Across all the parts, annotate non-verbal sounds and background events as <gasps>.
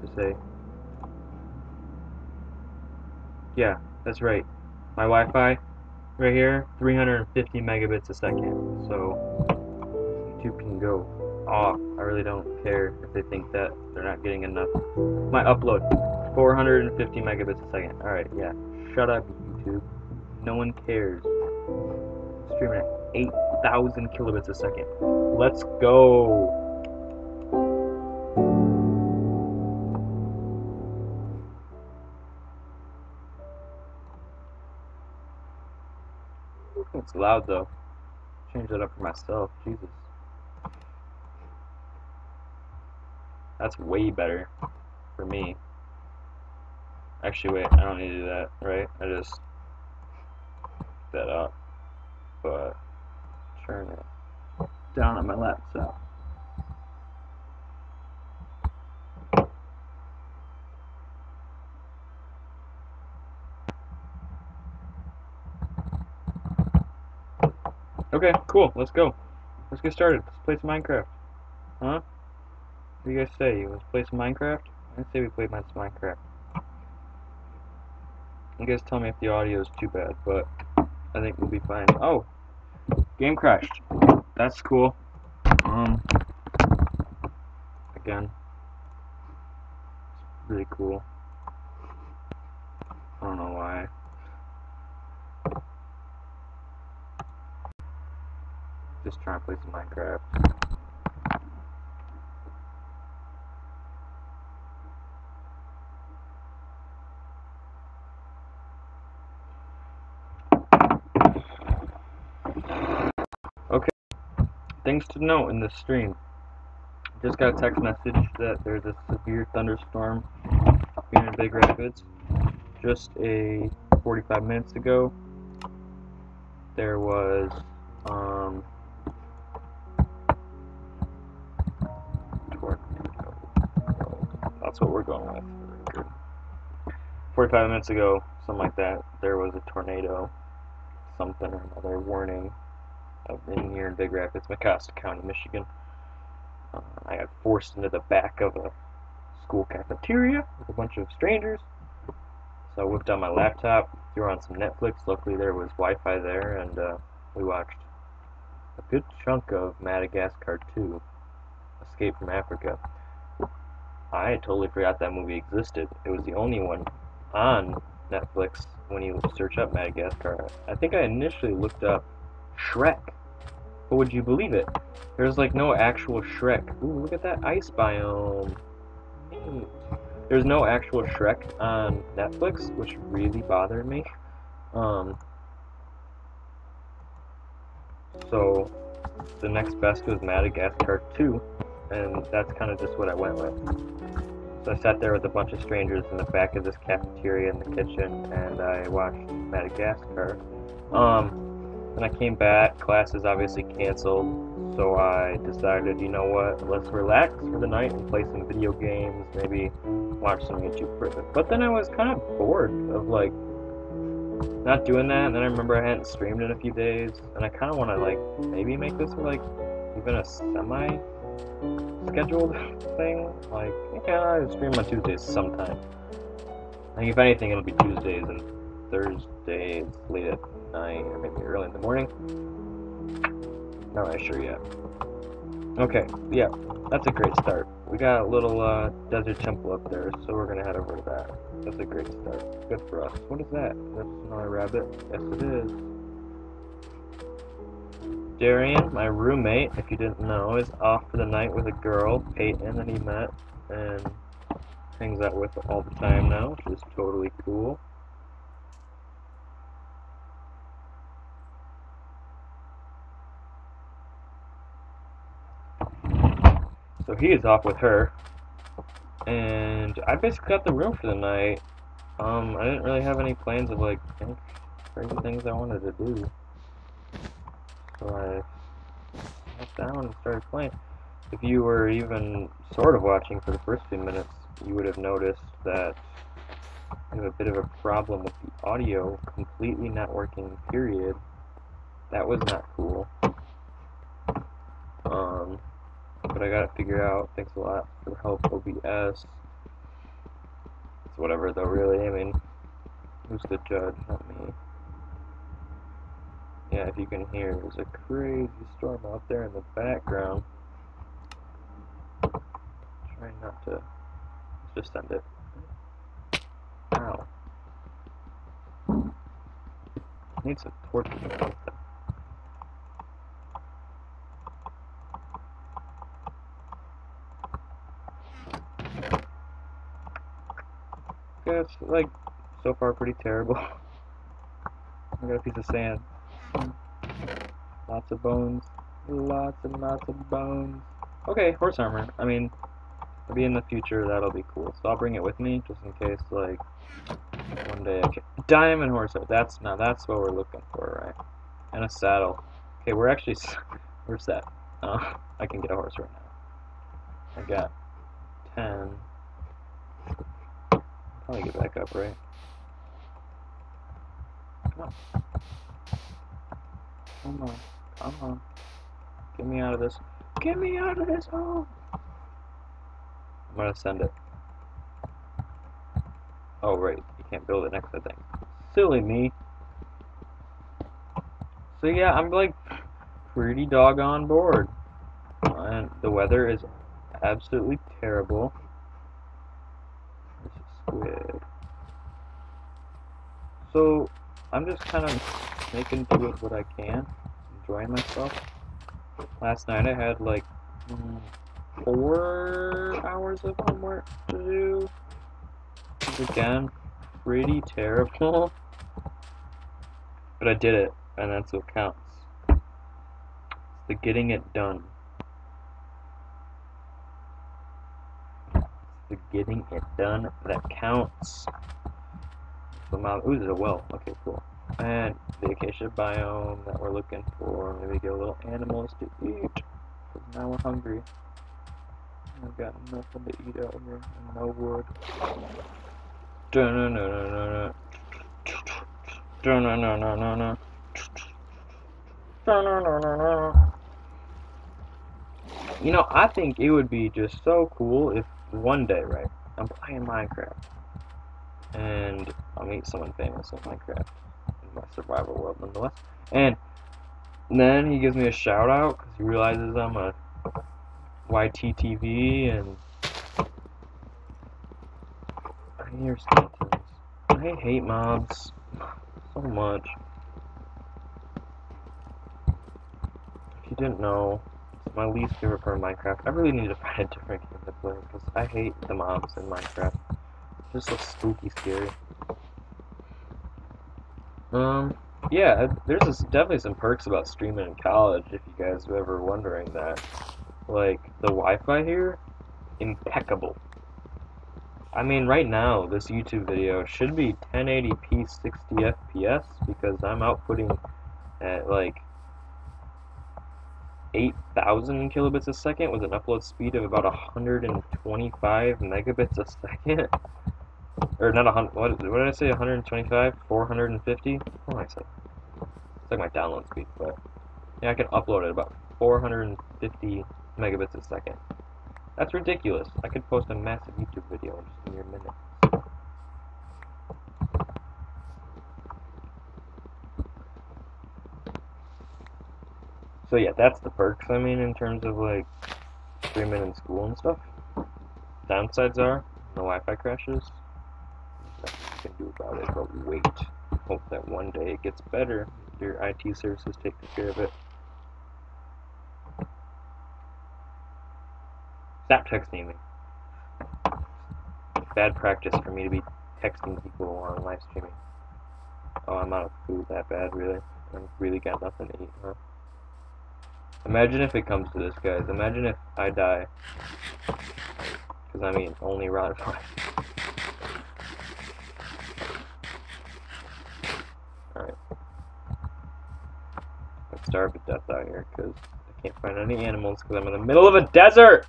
have to say. Yeah, that's right. My Wi-Fi right here, 350 megabits a second. So YouTube can go off. I really don't care if they think that they're not getting enough. My upload, 450 megabits a second. Alright, yeah. Shut up, YouTube. No one cares. Streaming at 8,000 kilobits a second. Let's go. It's loud though. Change that up for myself. Jesus. That's way better for me. Actually, wait, I don't need to do that, right? I just that up, but turn it down on my laptop. Okay, cool. Let's go. Let's get started. Let's play some Minecraft. Huh? What do you guys say? Let's play some Minecraft? I say we play some Minecraft. You guys tell me if the audio is too bad, but I think we'll be fine. Oh, game crashed. That's cool. Um, again, it's really cool. I don't know why. Just trying to play some Minecraft. Okay. Things to note in this stream. Just got a text message that there's a severe thunderstorm here in Big Rapids. Just a 45 minutes ago, there was um, That's what we're going with. 45 minutes ago, something like that, there was a tornado, something or another warning of in here in Big Rapids, Mecosta County, Michigan. Uh, I got forced into the back of a school cafeteria with a bunch of strangers. So I whipped out my laptop, threw on some Netflix. Luckily, there was Wi-Fi there, and uh, we watched a good chunk of Madagascar 2, Escape from Africa. I totally forgot that movie existed. It was the only one on Netflix when you search up Madagascar. I think I initially looked up Shrek. But would you believe it? There's like no actual Shrek. Ooh, look at that ice biome. There's no actual Shrek on Netflix, which really bothered me. Um, so the next best was Madagascar 2, and that's kind of just what I went with. So I sat there with a bunch of strangers in the back of this cafeteria in the kitchen, and I watched Madagascar. Um, then I came back, classes obviously canceled, so I decided, you know what, let's relax for the night and play some video games, maybe watch some YouTube. But then I was kind of bored of like not doing that, and then I remember I hadn't streamed in a few days, and I kind of want to like maybe make this like even a semi scheduled thing. Like, yeah, I stream on Tuesdays sometime. Like, if anything, it'll be Tuesdays and Thursdays late at night or maybe early in the morning. Not really sure yet. Okay, yeah, that's a great start. We got a little uh, desert temple up there, so we're gonna head over to that. That's a great start. Good for us. What is that? That's another rabbit. Yes, it is. Darian, my roommate, if you didn't know, is off for the night with a girl, Peyton, that he met and hangs out with all the time now, which is totally cool. So he is off with her. And I basically got the room for the night. Um, I didn't really have any plans of like crazy things I wanted to do. So I sat down and started playing. If you were even sort of watching for the first few minutes, you would have noticed that I have a bit of a problem with the audio completely not working, period. That was not cool. Um, but I gotta figure out. Thanks a lot for help, OBS. It's whatever though, really. I mean, who's the judge? Not me. Yeah, if you can hear, there's a crazy storm out there in the background. Trying not to. Just send it. Ow. I need some torches or. Yeah, it's like so far pretty terrible. <laughs> I got a piece of sand. Lots of bones. Lots and lots of bones. Okay, horse armor. I mean, maybe in the future that'll be cool. So I'll bring it with me just in case, like, one day I can. Diamond horse. armor. That's now that's what we're looking for, right? And a saddle. Okay, we're actually <laughs> we're set. Uh, I can get a horse right now. I got ten. Probably get back up, right? Come on. Come on. Come on. Get me out of this. Get me out of this hole! I'm gonna send it. Oh, right. You can't build it next to the thing. Silly me. So yeah, I'm like pretty doggone bored. And the weather is absolutely terrible This is squid. So, I'm just kind of making do with what I can, enjoying myself. Last night I had like four hours of homework to do. Again, pretty terrible. But I did it, and that's what counts. It's the getting it done. It's the getting it done that counts. Ooh, there's a well. Okay, cool. And the acacia biome that we're looking for. Maybe get a little animals to eat. Now we're hungry. I've got nothing to eat out here and no wood. Dun -dun -dun. You know, I think it would be just so cool if one day, right, I'm playing Minecraft, and I'll meet someone famous in Minecraft, in my survival world nonetheless, and then he gives me a shout out because he realizes I'm a YTTV, and I hear skeletons. I hate mobs so much. If you didn't know, it's my least favorite part of Minecraft. I really need to find a different game to play because I hate the mobs in Minecraft. It's just so spooky scary. Um, yeah, there's definitely some perks about streaming in college if you guys are ever wondering that. Like, the Wi-Fi here, impeccable. I mean, right now, this YouTube video should be 1080p 60 FPS because I'm outputting at, like, 8,000 kilobits a second with an upload speed of about 125 megabits a second. <laughs> Or not a hundred. What, what did I say? 125, 450. What am I say? It's like my download speed, but yeah, I can upload at about 450 megabits a second. That's ridiculous. I could post a massive YouTube video in just a mere minute. So yeah, that's the perks, I mean, in terms of like streaming in school and stuff. Downsides are the Wi-Fi crashes. Can do about it, but wait. Hope that one day it gets better. Your IT services take care of it. Stop texting me. Bad practice for me to be texting people on live streaming. Oh, I'm out of food that bad, really? I've really got nothing to eat, huh? Imagine if it comes to this, guys. Imagine if I die. Because, I mean, only round <laughs> five. Alright. Let's starve to death out here, because I can't find any animals, because I'm in the middle of a desert!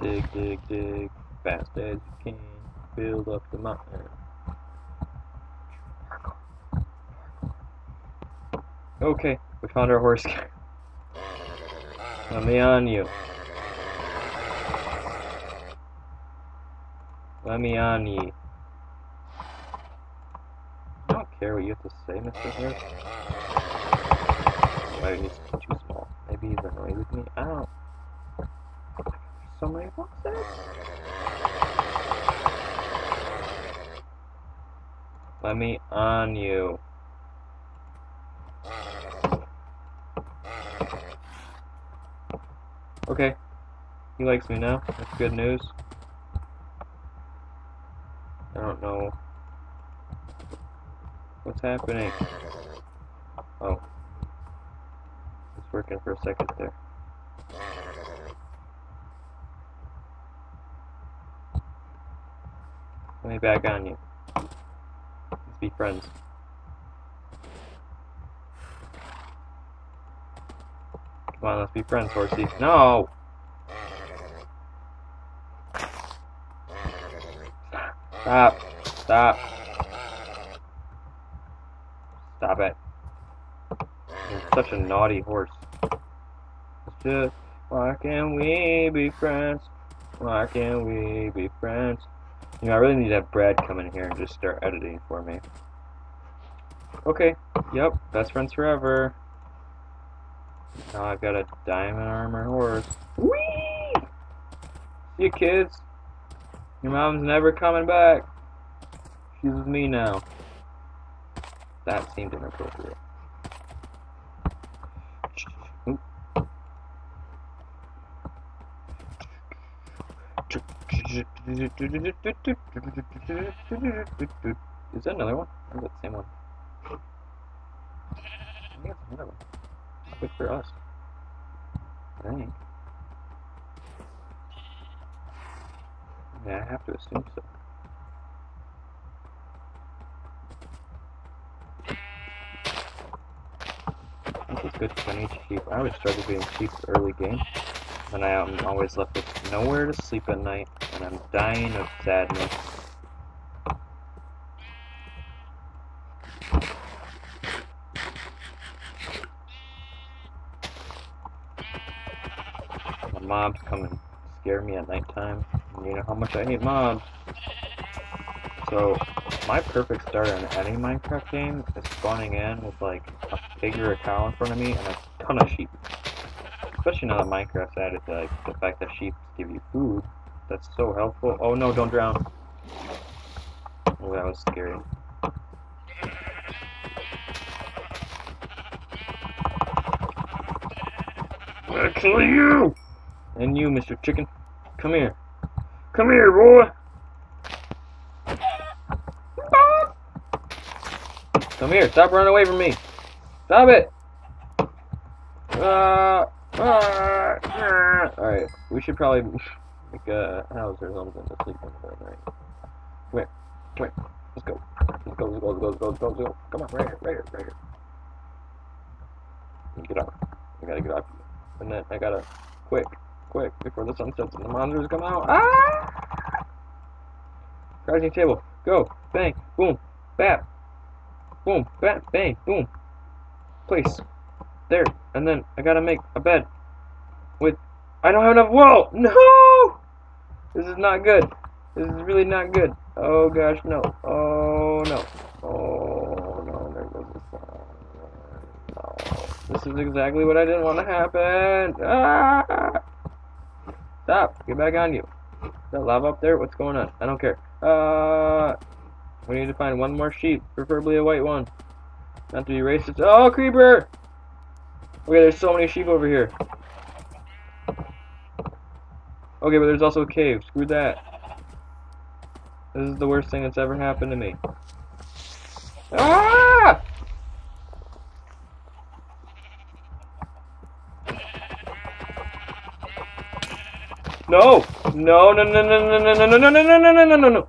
Dig, dig, dig, fast as you can, build up the mountain. Okay, we found our horse. <laughs> Let me on you. Let me on ye. I don't care what you have to say, Mr. Horse. Maybe he's too small. Maybe he's annoyed with me. I don't. So many boxes. Let me on you. Okay. He likes me now. That's good news. I don't know what's happening. Oh. It's working for a second there. Let me back on you. Let's be friends. Come on, let's be friends, horsey. No! Stop. Stop. Stop it. You're such a naughty horse. Just, why can't we be friends? Why can't we be friends? You know, I really need to have Brad come in here and just start editing for me. Okay, yep, best friends forever. Now I've got a diamond armor horse. Whee! See you kids. Your mom's never coming back. She's with me now. That seemed inappropriate. Oop. Is that another one? Or is that the same one? I think it's another one. Good for us. I think. Yeah, I have to assume so. Think good because I. I always struggle getting sheep early game. And I am always left with nowhere to sleep at night, and I'm dying of sadness. The mobs come and scare me at nighttime. You know how much I hate mobs. So, my perfect start on any Minecraft game is spawning in with like a pig or cow in front of me and a ton of sheep. Especially now that Minecraft's added like the fact that sheep give you food. That's so helpful. Oh no, don't drown. Oh, that was scary. I'll kill you! And you, Mr. Chicken. Come here. Come here, boy! Come here, stop running away from me. Stop it! Uh, uh, uh. Alright, we should probably <laughs> make a house or something to sleep in the night. Come here, come here. Let's go. Let's go, let's go, let's go, let's go, let's go, let's go. Come on, right here, right here, right here. Get up. I gotta get up. And then I gotta, quick, quick, before the sun sets and the monsters come out. Ah! Crafting table. Go. Bang. Boom. Bap. Boom. Bap. Bang. Boom. Place. There. And then I gotta make a bed. With. I don't have enough. Whoa! No! This is not good. This is really not good. Oh gosh, no. Oh no. Oh no, there goes the sun. No. This is exactly what I didn't want to happen. Ah! Stop. Get back on you. Is that lava up there? What's going on? I don't care. Uh, we need to find one more sheep, preferably a white one. Not to be racist. Oh, creeper! Okay, there's so many sheep over here. Okay, but there's also a cave. Screw that. This is the worst thing that's ever happened to me. Ah! No! No, no, no, no, no, no, no, no, no, no, no, no, no, no,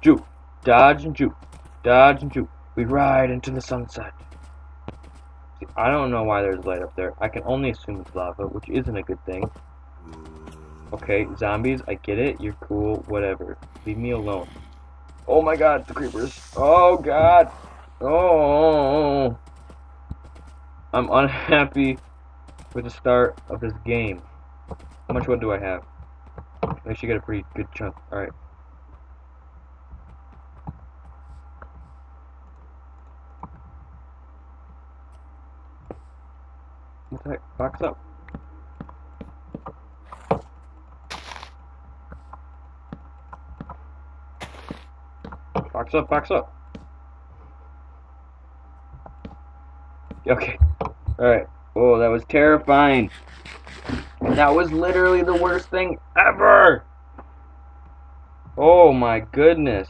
Juke. Dodge and juke. Dodge and juke. We ride into the sunset. See, I don't know why there's light up there. I can only assume it's lava, which isn't a good thing. Okay, zombies, I get it. You're cool. Whatever. Leave me alone. Oh my god, the creepers. Oh god. Oh. I'm unhappy with the start of this game. How much wood do I have? I should get a pretty good chunk. Alright. Heck? Box up. Box up, box up. Okay. Alright. Oh, that was terrifying. That was literally the worst thing ever! Oh my goodness.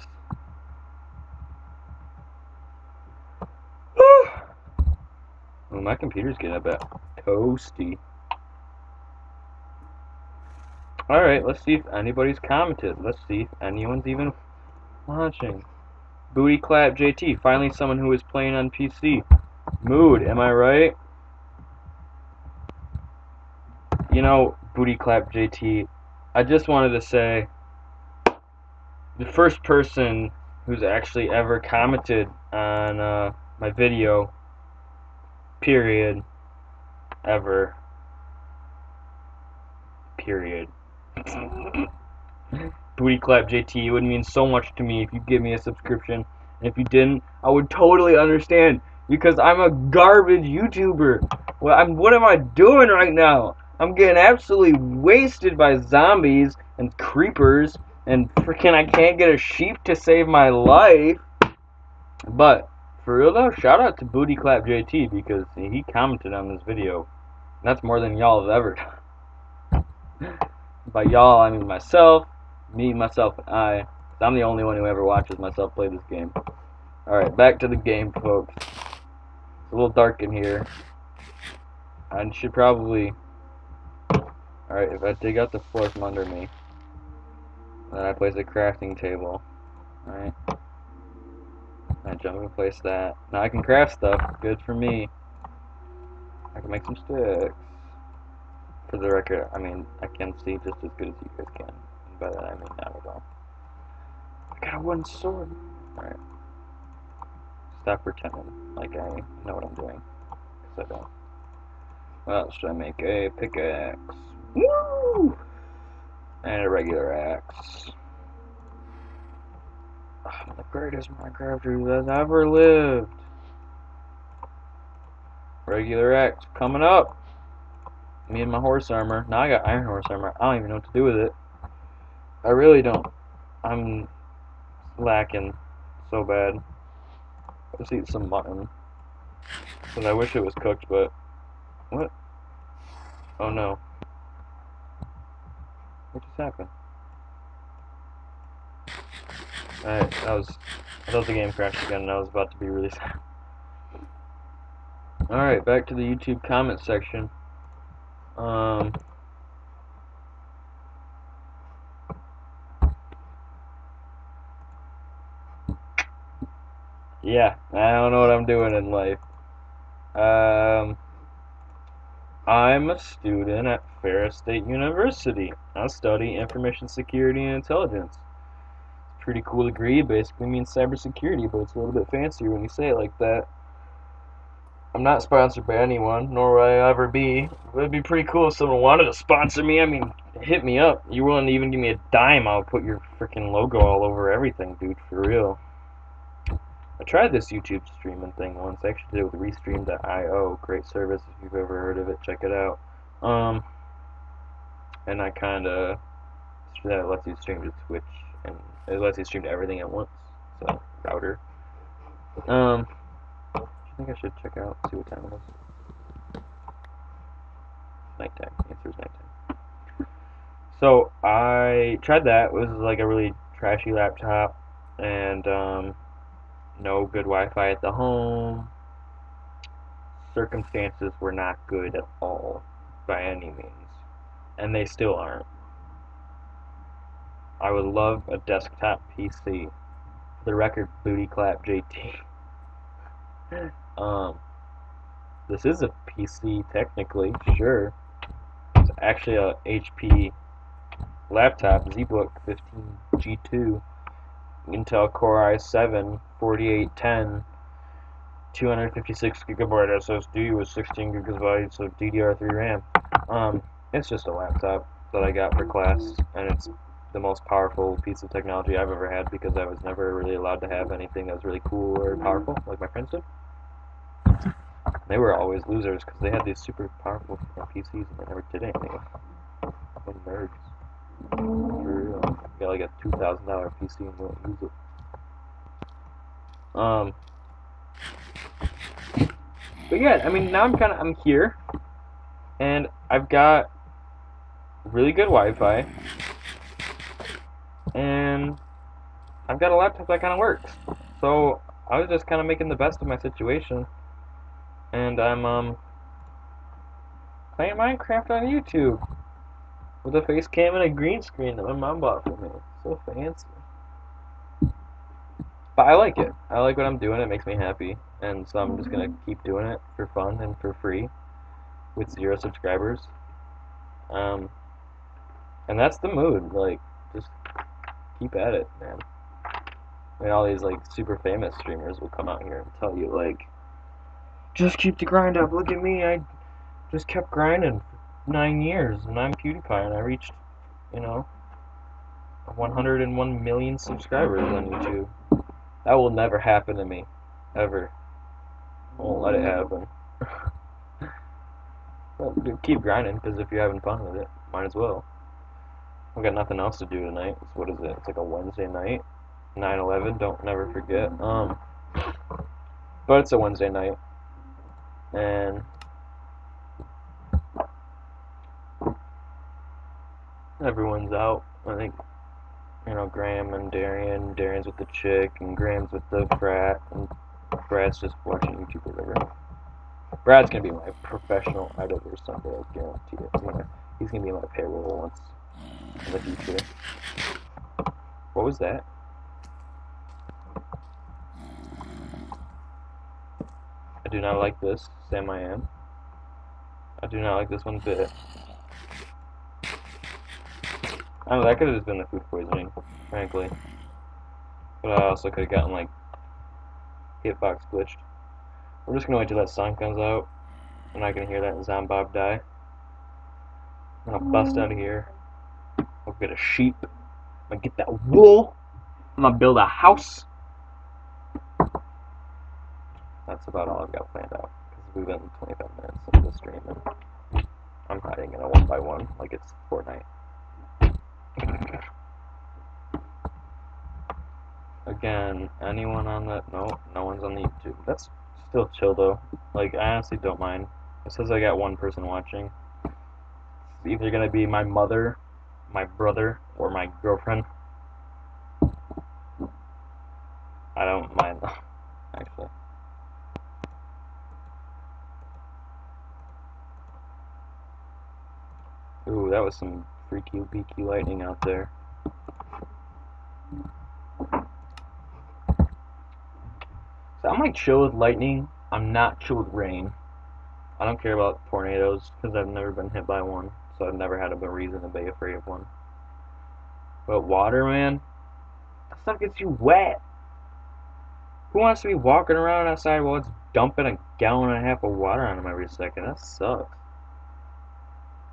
Well, my computer's getting a bit toasty. Alright, let's see if anybody's commented. Let's see if anyone's even watching. Booty Clap JT, finally someone who is playing on PC. Mood, am I right? You know, Booty Clap JT, I just wanted to say the first person who's actually ever commented on uh, my video, period, ever, period. <coughs> Booty Clap JT, it would mean so much to me if you give me a subscription. And if you didn't, I would totally understand because I'm a garbage YouTuber. Well, I'm what am I doing right now? I'm getting absolutely wasted by zombies and creepers and freaking I can't get a sheep to save my life. But for real though, shout out to Booty Clap JT because he commented on this video. That's more than y'all have ever done. <laughs> By y'all, I mean myself, me, myself, and I. I'm the only one who ever watches myself play this game. Alright, back to the game, folks. It's a little dark in here. I should probably... Alright, if I dig out the floor from under me, then I place a crafting table. Alright. I jump and place that. Now I can craft stuff. Good for me. I can make some sticks. For the record, I mean, I can see just as good as you guys can. And by that I mean not at all. I got a wooden sword. Alright. Stop pretending like I know what I'm doing. Because I don't. Else should I make? A pickaxe. Woo! And a regular axe. I'm the greatest Minecrafter that's ever lived. Regular X coming up. Me and my horse armor. Now I got iron horse armor. I don't even know what to do with it. I really don't. I'm lacking so bad. Let's eat some mutton. And I wish it was cooked, but what? Oh no. What just happened? Alright, that was I thought the game crashed again and I was about to be really sad. Alright, back to the YouTube comment section. Um Yeah, I don't know what I'm doing in life. Um I'm a student at Ferris State University. I study information security and intelligence. Pretty cool degree. Basically means cybersecurity, but it's a little bit fancier when you say it like that. I'm not sponsored by anyone, nor will I ever be. It would be pretty cool if someone wanted to sponsor me. I mean, hit me up. You willing to even give me a dime. I'll put your freaking logo all over everything, dude. For real. I tried this YouTube streaming thing once. I actually did it with Restream.io. Great service if you've ever heard of it. Check it out. Um, and I kind of that lets you stream to Twitch and it lets you stream to everything at once. So router. Um, I think I should check out see what time it is. Nighttime. Answer is nighttime. So I tried that. It was like a really trashy laptop and um, no good Wi-Fi at the home. Circumstances were not good at all by any means, and they still aren't. I would love a desktop PC. For the record, booty clap JT. <laughs> um, this is a PC technically, sure. It's actually a HP laptop, ZBook 15G2, Intel Core i7, 4810, 256 gigabyte SSD with 16 gigabytes of DDR3 RAM. Um, it's just a laptop that I got for class, and it's the most powerful piece of technology I've ever had because I was never really allowed to have anything that was really cool or powerful like my friends did. They were always losers because they had these super powerful PCs and they never did anything. What nerds. For real. You got like a two thousand dollar PC and don't use it. Um. But yeah, I mean now I'm kind of I'm here, and I've got really good Wi-Fi and I've got a laptop that kind of works. So I was just kind of making the best of my situation, and I'm um playing Minecraft on YouTube with a face cam and a green screen that my mom bought for me. So fancy. But I like it. I like what I'm doing. It makes me happy, and so I'm just gonna keep doing it for fun and for free with zero subscribers. Um, and that's the mood. Like, just keep at it, man. I mean, all these like super famous streamers will come out here and tell you like, just keep the grind up. Look at me, I just kept grinding for nine years, and I'm PewDiePie, and I reached, you know, 101 million subscribers on YouTube. That will never happen to me, ever. I won't let it happen. <laughs> well, keep grinding, because if you're having fun with it, might as well. I've got nothing else to do tonight. So what is it? It's like a Wednesday night. 9-11, don't never forget. Um, but it's a Wednesday night. And everyone's out. I think, you know, Graham and Darian. Darian's with the chick, and Graham's with the frat, and Brad's just watching YouTube or whatever. Brad's gonna be my professional editor someday, I guarantee it. He's gonna be my payroll once the. What was that? I do not like this, Sam I am. I do not like this one bit. I know, that could have just been the food poisoning, frankly. But I also could have gotten, like, hitbox glitched. We're just gonna wait till that song comes out. I'm not gonna hear that Zombob die. I'm gonna bust mm. out of here. Get a sheep. I'm gonna get that wool. I'm gonna build a house. That's about all I've got planned out. Because we've been 25 minutes into the stream and I'm hiding in a one by one like it's Fortnite. Again, anyone on that? No, no one's on the YouTube. That's still chill though. Like, I honestly don't mind. It says I got one person watching. It's either gonna be my mother my brother or my girlfriend. I don't mind <laughs> actually. Ooh, that was some freaky beaky lightning out there. So I'm like chill with lightning. I'm not chill with rain. I don't care about tornadoes because I've never been hit by one so I've never had a reason to be afraid of one. But water, man, that stuff gets you wet. Who wants to be walking around outside while it's dumping a gallon and a half of water on them every second? That sucks.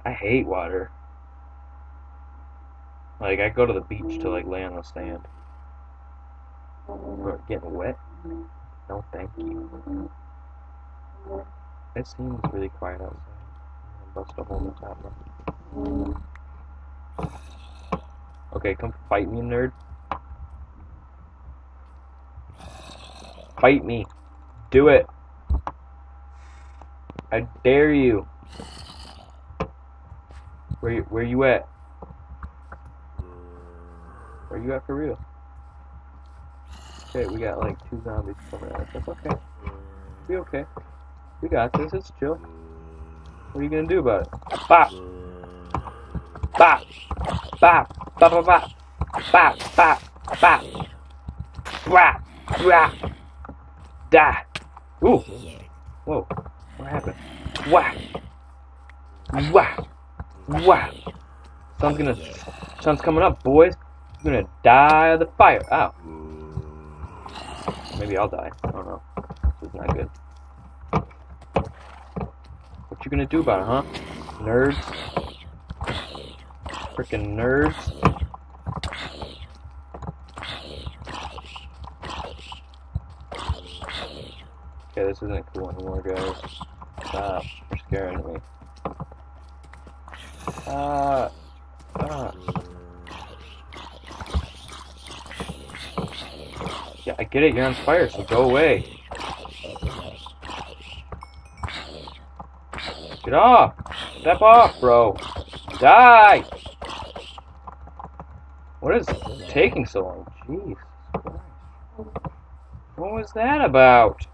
I hate water. Like, I go to the beach to, like, lay on the sand. But getting wet? No, thank you. It seems really quiet outside. I'm gonna bust a hole in the top. Okay, come fight me, nerd. Fight me. Do it. I dare you. Where where you at? Where you at for real? Okay, we got like two zombies coming us. That's okay. Be okay. We got this. It's chill. What are you gonna do about it? Bop bop, bop, bop, bop, bop, bop, bop, rap, rap, da. Ooh, whoa, what happened? Whack, whack, whack. Sun's gonna, sun's coming up, boys. I'm gonna die of the fire. Ow. Maybe I'll die. I don't know. This is not good. What you gonna do about it, huh? Nerds. Freaking nerds. Okay, this isn't cool anymore, guys. Stop. You're scaring me. Ah. Ah. Yeah, I get it. You're on fire, so go away. Get off! Step off, bro. Die! What is taking so long? Jeez. What was that about?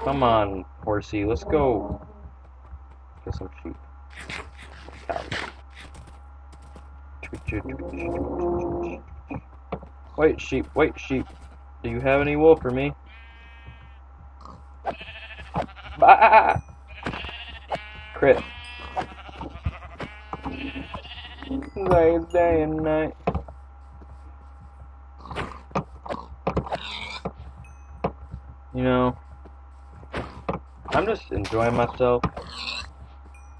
Come on, horsey. Let's go get some sheep. Wait, sheep. Wait, sheep. Do you have any wool for me? Ah! Crit. Nice day and night. You know, I'm just enjoying myself.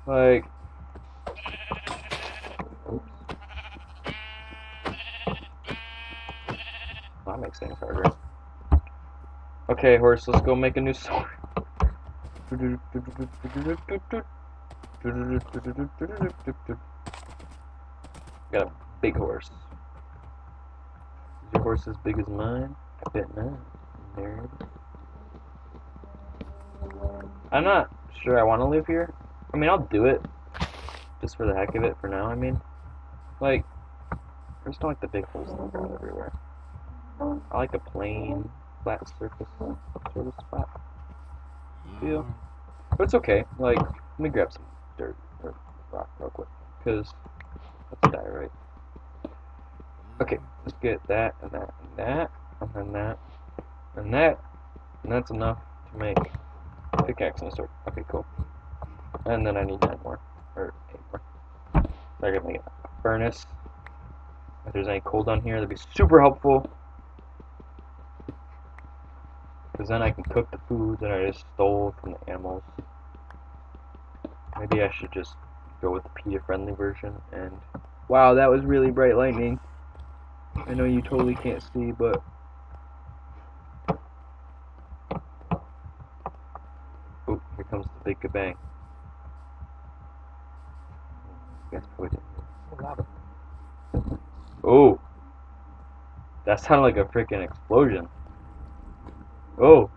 Like, oops. That makes things harder. Okay, horse, let's go make a new sword. <laughs> Got a big horse. Is your horse as big as mine? I bet not. Nerd. I'm not sure I want to live here. I mean, I'll do it. Just for the heck of it for now, I mean. Like, I just don't like the big holes in the ground everywhere. I like a plain, flat surface sort of spot. Feel. But it's okay. Like, let me grab some dirt or rock real quick. Because let's die right. Okay, let's get that and that and that and then that and that and that's enough to make pickaxe and sword. Okay, cool. And then I need nine more or eight more. So I can make a furnace. If there's any coal down here, that'd be super helpful. Because then I can cook the food that I just stole from the animals. Maybe I should just go with the PETA friendly version and wow that was really bright lightning. I know you totally can't see but oh here comes the big kabang. Oh that sounded like a freaking explosion. Oh.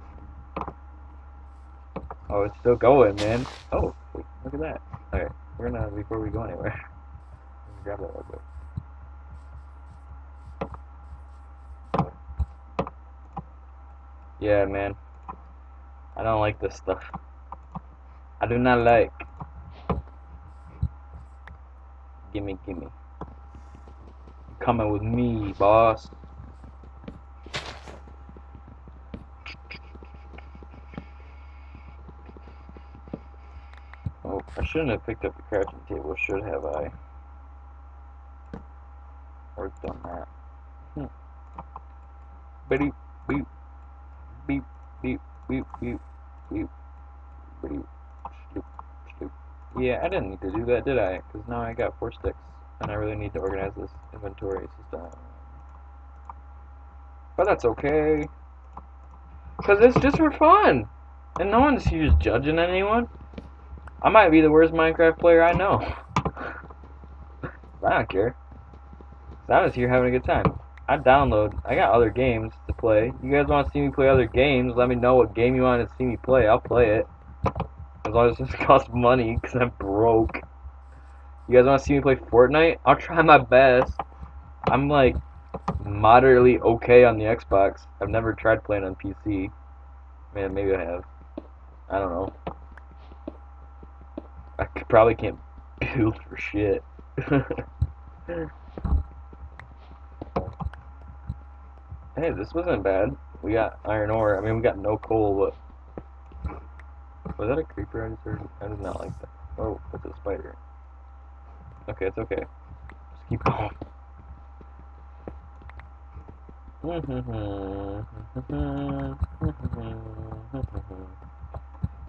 Oh it's still going man. Oh wait, look at that. Okay we're gonna before we go anywhere. <laughs> grab that real quick. Yeah, man. I don't like this stuff. I do not like. Gimme, gimme. Coming with me, boss. Oh, I shouldn't have picked up the crafting table, should have I? Or done that. Hmm. Beep, beep, beep, beep, beep, beep, beep, beep. Yeah, I didn't need to do that, did I? Because now I got four sticks. And I really need to organize this inventory system. But that's okay. Because it's just for fun. And no one's here judging anyone. I might be the worst Minecraft player I know. I don't care. I'm just here having a good time. I download. I got other games to play. You guys want to see me play other games? Let me know what game you want to see me play. I'll play it. As long as it <laughs> costs money, because I'm broke. You guys want to see me play Fortnite? I'll try my best. I'm like moderately okay on the Xbox. I've never tried playing on PC. Man, maybe I have. I don't know. I probably can't build for shit. <laughs> hey, this wasn't bad. We got iron ore. I mean, we got no coal, but... Was that a creeper I just heard? I did not like that. Oh, that's a spider. Okay, it's okay. Just keep going. <laughs>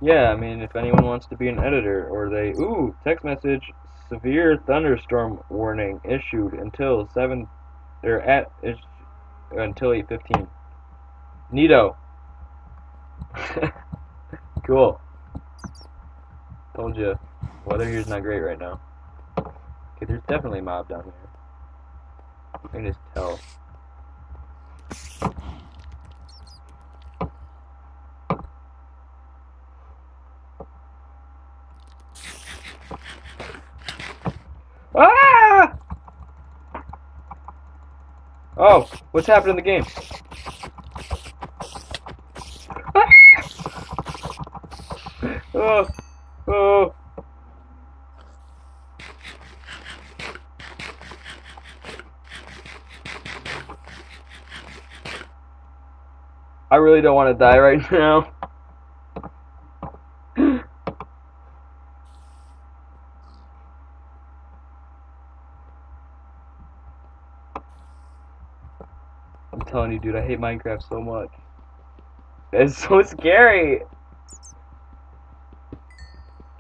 yeah, I mean, if anyone wants to be an editor, or they... Ooh, text message. Severe thunderstorm warning issued until 7... Or at... Until 8.15. Neato. <laughs> cool. Told you, weather here's not great right now. Okay, there's definitely mob down here. I can just tell. Ah! Oh, what's happened in the game? <laughs> oh. Oh. I really don't want to die right <laughs> now. Telling you, dude, I hate Minecraft so much. It's so <laughs> scary.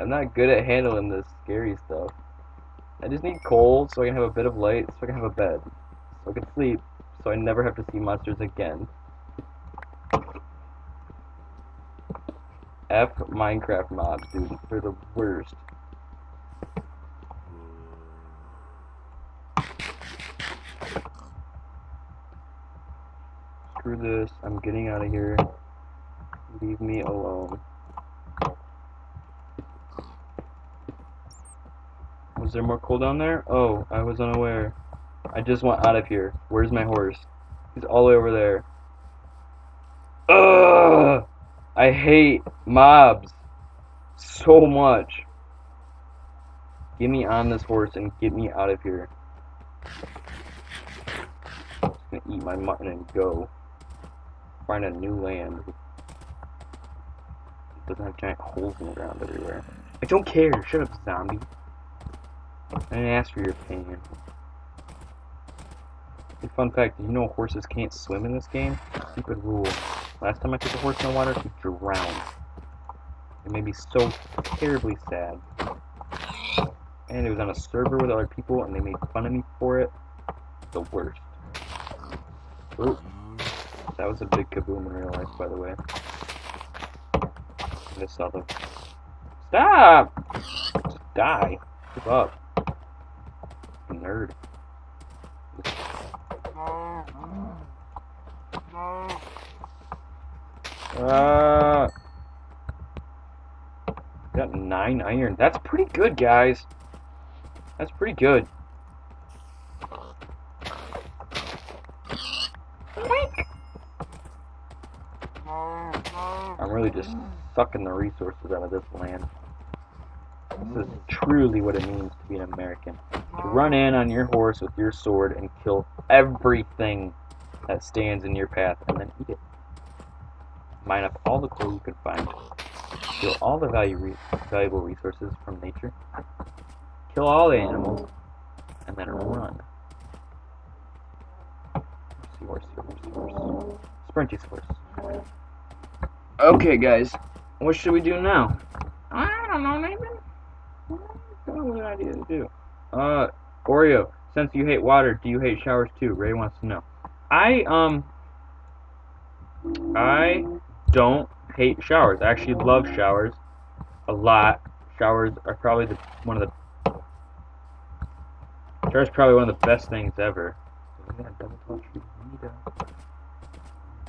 I'm not good at handling this scary stuff. I just need coal so I can have a bit of light, so I can have a bed. So I can sleep, so I never have to see monsters again. F Minecraft mobs, dude. They're the worst. Screw this. I'm getting out of here. Leave me alone. Was there more coal down there? Oh, I was unaware. I just want out of here. Where's my horse? He's all the way over there. Ugh! I hate mobs so much. Get me on this horse and get me out of here. I'm gonna eat my mutton and go. Find a new land. It doesn't have giant holes in the ground everywhere. I don't care. Shut up, zombie. I didn't ask for your opinion. A fun fact, you know horses can't swim in this game? Stupid rule. Last time I took a horse in the water, he drowned. It made me so terribly sad. And it was on a server with other people, and they made fun of me for it. The worst. Ooh. That was a big kaboom in real life, by the way. I saw the... Stop! Just die. Give up nerd. Uh, got nine iron. That's pretty good, guys. That's pretty good. I'm really just sucking the resources out of this land. This is truly what it means to be an American to run in on your horse with your sword and kill everything that stands in your path and then eat it. Mine up all the coal you can find. Steal all the value re valuable resources from nature. Kill all the animals. And then run. Horse, horse, horse, horse. Sprinty horse. Okay, guys. What should we do now? I don't know, maybe. I what idea to do. Uh, Oreo, since you hate water, do you hate showers too? Ray wants to know. I um I don't hate showers. I actually love showers a lot. Showers are probably the one of the showers probably one of the best things ever.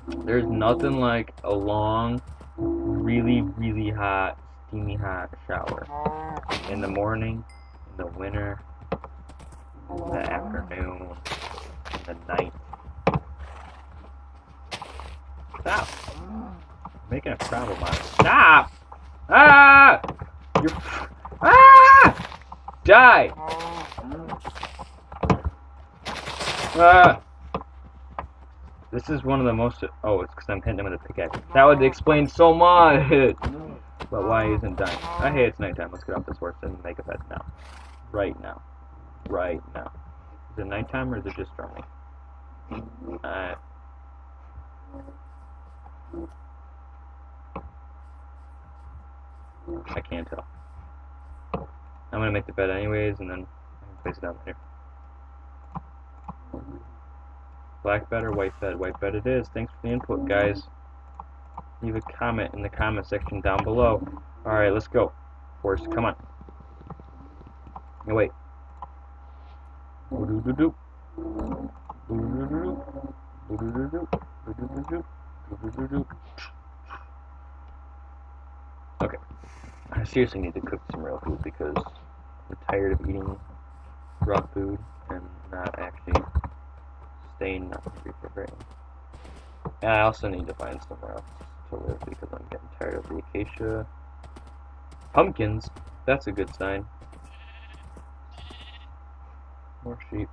There's nothing like a long, really, really hot, steamy hot shower. In the morning, in the winter, in the afternoon, in the night. Stop! making a problem out. Stop! Ah! You're. Ah! Die! Ah! This is one of the most. Oh, it's because I'm hitting him with a pickaxe. That would explain so much! But why isn't dying? I hey, it's nighttime. Let's get off this horse and make a bed now. Right now. Right now. Is it nighttime or is it just stormy? Uh, I can't tell. I'm gonna make the bed anyways, and then I can place it down here. Black bed or white bed? White bed it is. Thanks for the input, guys. Leave a comment in the comment section down below. Alright, let's go. Horse, come on. No, wait. Okay. I seriously need to cook some real food because I'm tired of eating raw food and not actually staying not refrigerating. And I also need to find somewhere else to live because I'm getting tired of the acacia. Pumpkins, that's a good sign. More sheep.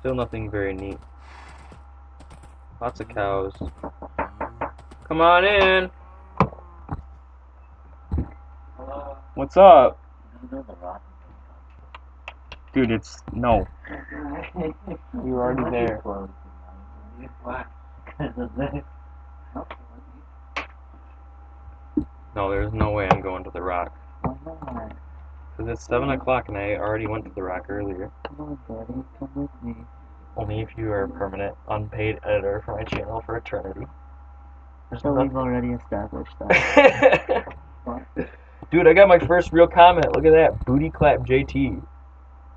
Still nothing very neat. Lots of cows. Come on in! What's up? Dude, it's no. You're already there. No, there's no way I'm going to the rock. Because it's 7 o'clock and I already went to the rock earlier. Only if you are a permanent, unpaid editor for my channel for eternity. There's So nothing- we've already established that. <laughs> Dude, I got my first real comment. Look at that. Booty clap JT.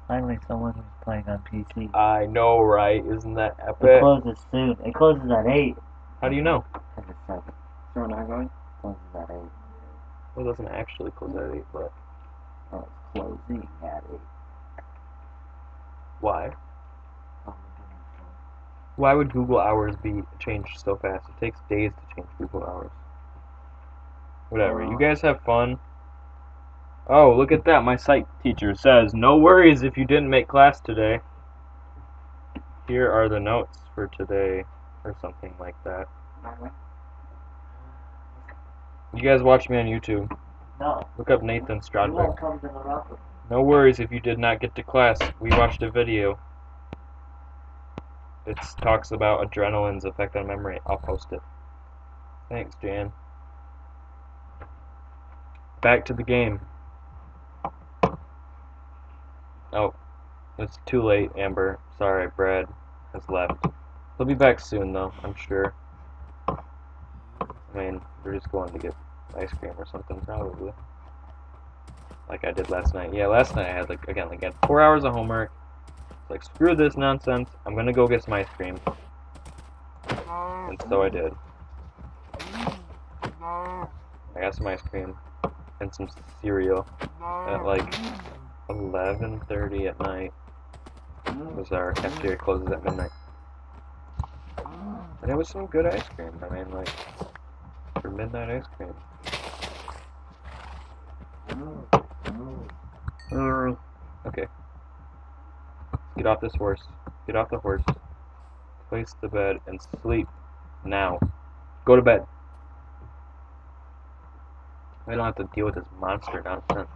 Finally, someone who's playing on PC. I know, right? Isn't that epic? It closes soon. It closes at 8. How do you know? Because it's 7. So we're not going? Closes at 8. Well, it doesn't actually close at 8, but Oh, it's closing at 8. why? Oh, we're doing it. Why would Google Hours be changed so fast? It takes days to change Google Hours. Whatever. You guys have fun. Oh, look at that. My psych teacher says, no worries if you didn't make class today. Here are the notes for today, or something like that. You guys watch me on YouTube. No, Look up Nathan you Stradvik. won't come to the rocket. No worries if you did not get to class. We watched a video. It talks about adrenaline's effect on memory. I'll post it. Thanks, Jan. Back to the game. Oh, it's too late, Amber. Sorry, Brad has left. He'll be back soon, though, I'm sure. I mean, we're just going to get ice cream or something, probably like I did last night. Yeah, last night I had like again like had four hours of homework. Like screw this nonsense. I'm gonna go get some ice cream. And so I did. I got some ice cream and some cereal at like 11:30 at night. Was our cafeteria closes at midnight. And it was some good ice cream. I mean, like for midnight ice cream. Okay. Get off this horse. Get off the horse. Place the bed and sleep now. Go to bed. I don't have to deal with this monster nonsense.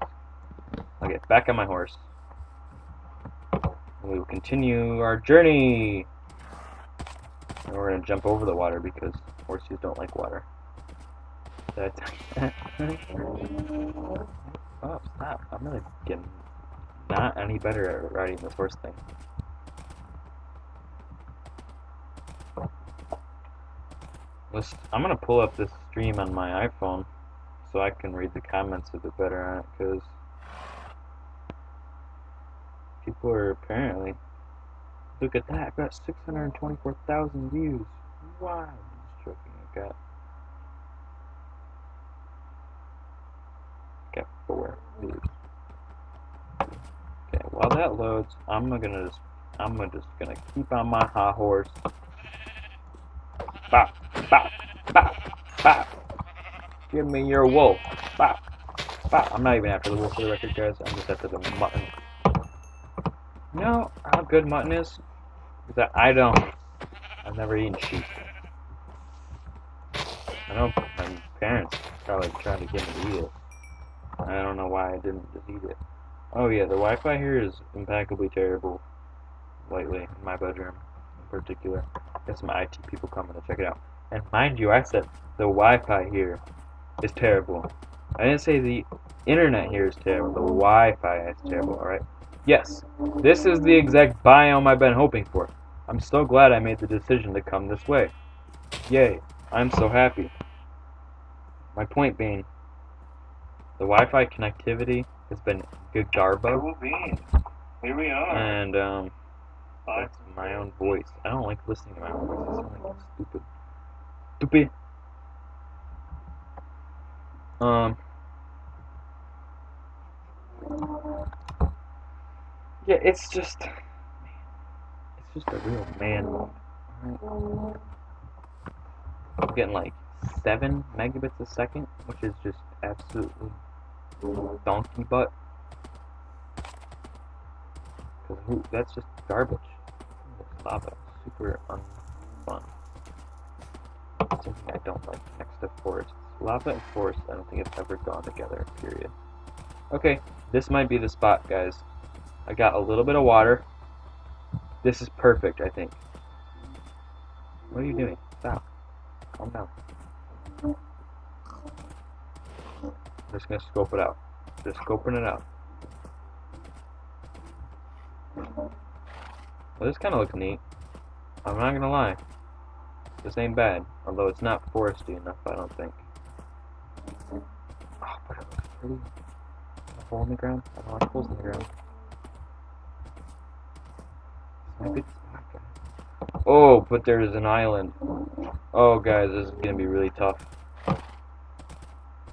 Okay, back on my horse. We will continue our journey. And we're gonna jump over the water because horses don't like water. <laughs> Oh, stop. I'm really getting not any better at riding this horse thing. I'm gonna pull up this stream on my iPhone so I can read the comments a bit better on it because people are apparently look at that, I've got 624,000 views. Wow, I'm just joking, I got got four views. Okay, while that loads, I'm gonna just I'm just gonna keep on my high horse. Bop, bop, bop, bop. Give me your wolf. Bop, bop. I'm not even after the wolf for the record, guys. I'm just after the mutton. You know how good mutton is? I, I don't. I've never eaten sheep. I know my parents probably tried to get me to eat it. I don't know why I didn't just eat it. Oh yeah, the Wi-Fi here is impeccably terrible. Lately, in my bedroom, in particular. Got some IT people coming to check it out. And mind you, I said the Wi-Fi here is terrible. I didn't say the internet here is terrible. The Wi-Fi is terrible. All right. Yes, this is the exact biome I've been hoping for. I'm so glad I made the decision to come this way. Yay! I'm so happy. My point being, the Wi-Fi connectivity has been good garbo, Here we are. and um, that's my own voice. I don't like listening to my own voice. I sound like stupid. Stupid. Um. Yeah, it's just, it's just a real man alright? I'm getting like seven megabits a second, which is just absolutely donkey butt. Cause who, that's just garbage. Lava, super unfun. Something I don't like next to forests. Lava and forest, I don't think have ever gone together. Period. Okay, this might be the spot, guys. I got a little bit of water. This is perfect, I think. What are you doing? Stop. Calm down. I'm just gonna scope it out. Just scoping it out. Well, this kind of looks neat. I'm not gonna lie. This ain't bad, although it's not foresty enough, I don't think. Oh, but it looks pretty. A hole in the ground? I don't like holes in the ground. Guys. Oh, but there's an island. Oh, guys, this is gonna be really tough.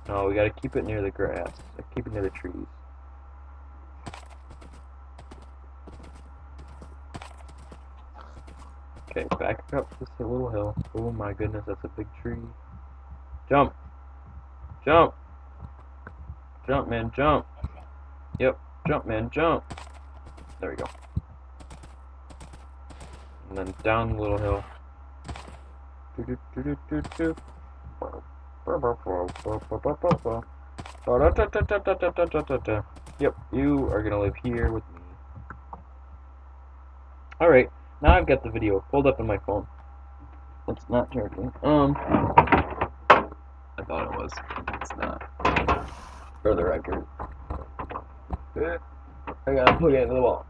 No, we gotta keep it near the grass. Keep it near the trees. Okay, back up a little hill. Oh my goodness, that's a big tree. Jump! Jump! Jump, man, jump! Yep, jump, man, jump! There we go. And then down the little hill. Yep, you are gonna live here with me. Alright, now I've got the video pulled up on my phone. It's not charging. Um, I thought it was. It's not. For the record. Eh, I gotta plug it into the wall.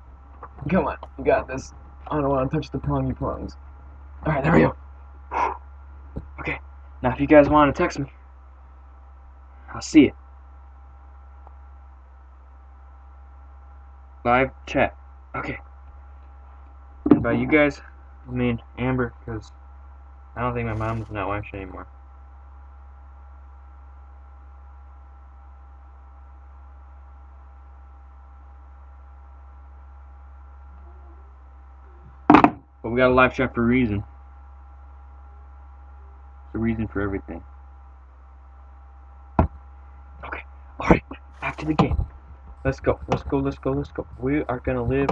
Come on, you got this. I don't want to touch the prongy prongs. Alright, there we go. Okay, now if you guys want to text me, I'll see it. Live chat. Okay. And by you guys, I mean Amber, because I don't think my mom's not watching anymore. Got a live chat for a reason. It's a reason for everything. Okay, alright, back to the game. Let's go, let's go, let's go, let's go. We are gonna live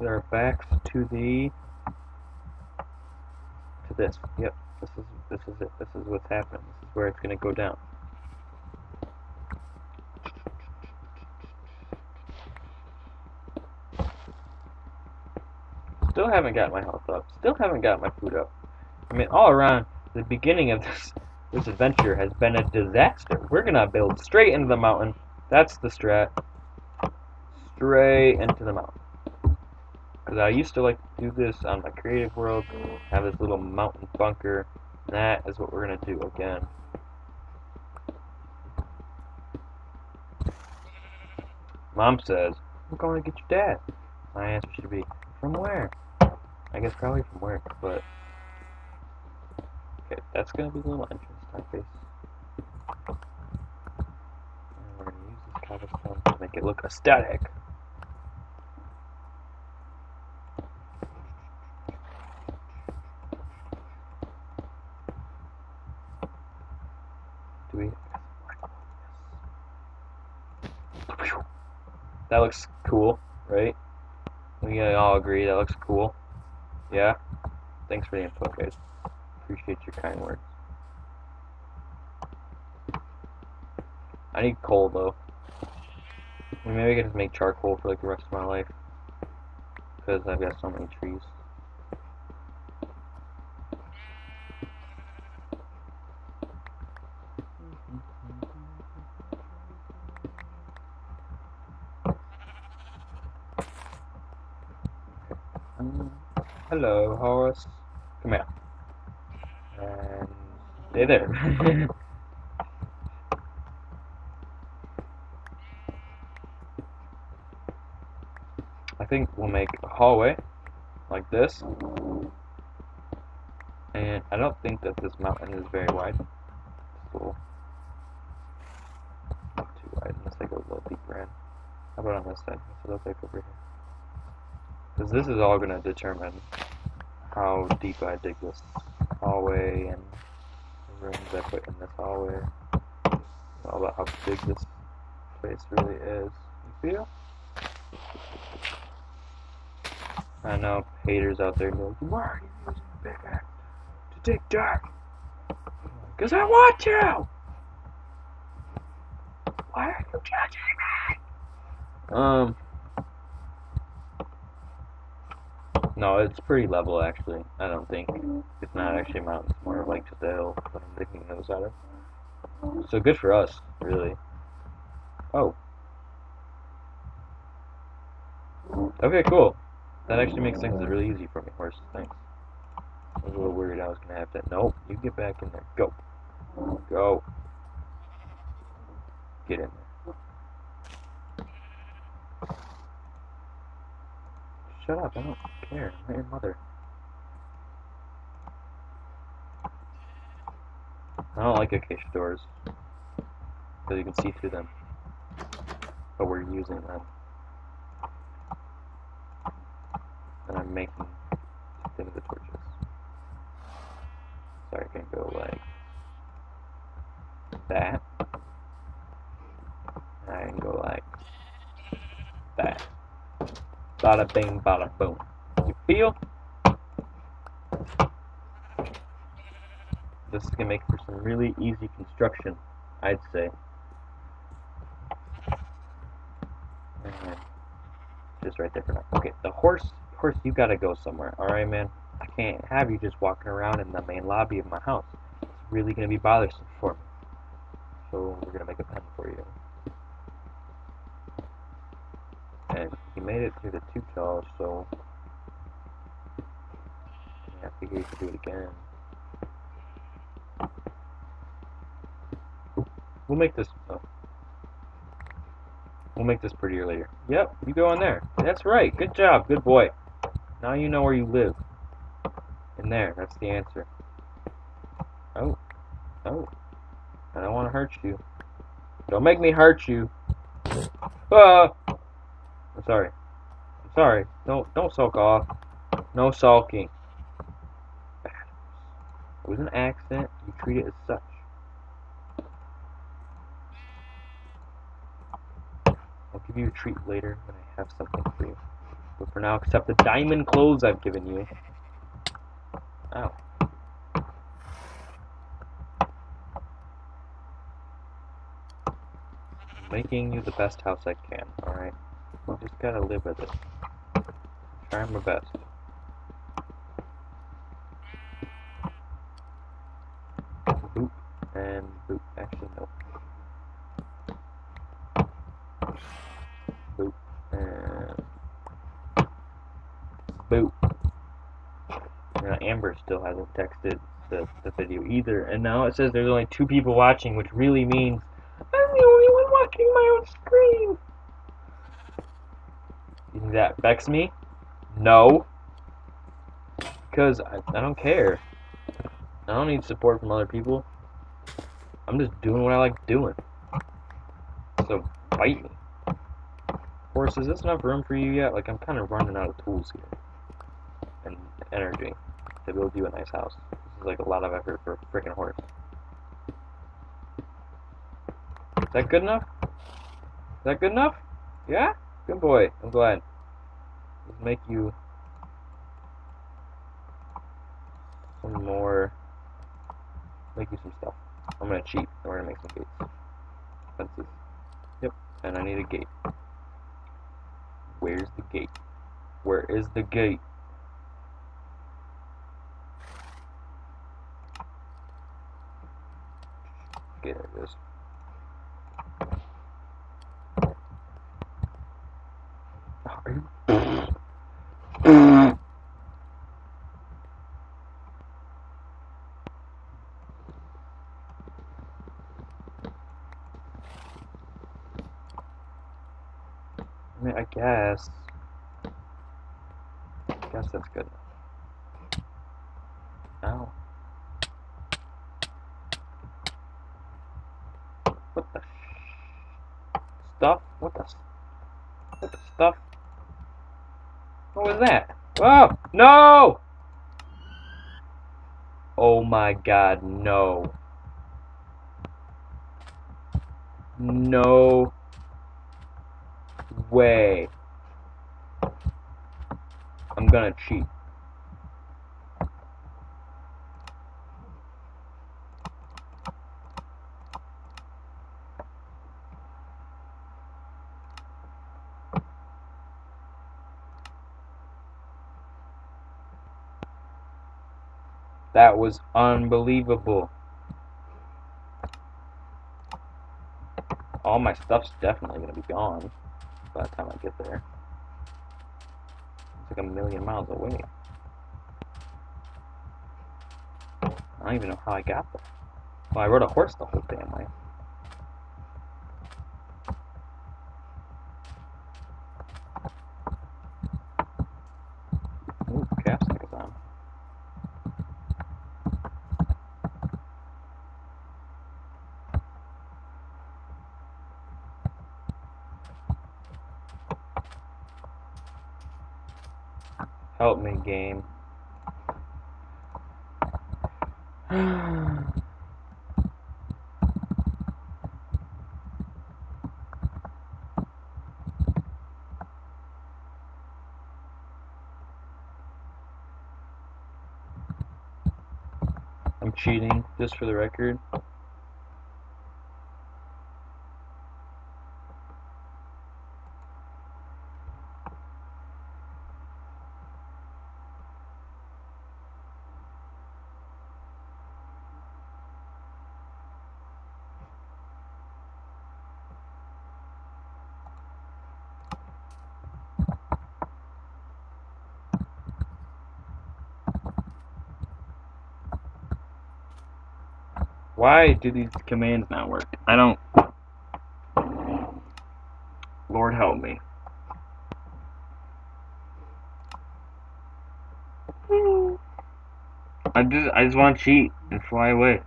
with our backs to the to this. Yep, this is this is it. This is what's happening. This is where it's gonna go down. Still haven't got my health up. Still haven't got my food up. I mean, all around, the beginning of this this adventure has been a disaster. We're gonna build straight into the mountain. That's the strat. straight into the mountain. Because I used to like to do this on my creative world, have this little mountain bunker. That is what we're going to do again. Mom says, I'm going to get your dad. My answer should be, from where? I guess probably from work, but... Okay, that's to be the little entrance typeface. And we're to use this cobblestone to make it look aesthetic. Do we... That looks cool, right? We all agree that looks cool. Yeah? Thanks for the info, guys. Appreciate your kind words. I need coal, though. Maybe I can just make charcoal for like the rest of my life. Because I've got so many trees. Hello, Horace. Come here. And stay there. <laughs> I think we'll make a hallway like this. And I don't think that this mountain is very wide. Little not too wide unless I go a little deeper in. How about on this side? It look like over here? Because this is all going to determine how deep I dig this hallway and the rooms I put in this hallway. All about how big this place really is. You feel? I know haters out there go, why are you using a big axe to dig dirt? Because I want to! Why are you judging me? Um, no, it's pretty level actually. I don't think it's not actually a mountain. It's more like just a hill that I'm digging those out of. So good for us, really. Oh. Okay, cool. That actually makes things really easy for me, horse. Thanks. I was a little worried I was gonna have to. Nope, you get back in there. Go. Go. Get in there. Shut up, I don't care. I'm your mother. I don't like acacia doors. Because you can see through them. But we're using them. And I'm making things of torches. So I can go like that. And I can go like that. Bada bing, bada boom. You feel? This is gonna make for some really easy construction, I'd say. Just right there for now. Okay, the horse, horse, you gotta go somewhere. All right, man. I can't have you just walking around in the main lobby of my house. It's really gonna be bothersome for me. So we're gonna make a pen for you. You made it through the two tall, so yeah, I figure you could do it again. We'll make this. Oh. We'll make this prettier later. Yep, you go in there. That's right. Good job. Good boy. Now you know where you live. In there. That's the answer. Oh. Oh. I don't want to hurt you. Don't make me hurt you. Ah! Sorry. I'm sorry. Don't don't sulk off. No sulking. It was an accident. You treat it as such. I'll give you a treat later when I have something for you. But for now, accept the diamond clothes I've given you. Ow. Making you the best house I can, alright? You just gotta live with it. Try my best. Boop and boop. Actually, no. Boop and boot. You know, Amber still hasn't texted the, the video either, and now it says there's only two people watching, which really means I'm the only one watching my own screen. That affects me? No. Because I, I don't care. I don't need support from other people. I'm just doing what I like doing. So, bite me. Horse, is this enough room for you yet? Like, I'm kind of running out of tools here. And energy to build you a nice house. This is like a lot of effort for a freaking horse. Is that good enough? Is that good enough? Yeah? Good boy. I'm glad. Let's make you some more. Make you some stuff. I'm gonna cheat. and We're gonna make some gates. Fences. Yep. And I need a gate. Where's the gate? Where is the gate? Okay, there it is. I mean, I guess. I guess that's good. Ow. What the stuff? What the what the stuff? What was that? Oh no! Oh my God! No! No way. I'm gonna cheat. That was unbelievable. All my stuff's definitely gonna be gone by the time I get there. It's like a million miles away. I don't even know how I got there. Well, I rode a horse the whole damn way. Ooh, capstick is on. Help me, game. <sighs> I'm cheating, just for the record. Why do these commands not work? I don't. Lord help me. I just I just want to cheat and fly away.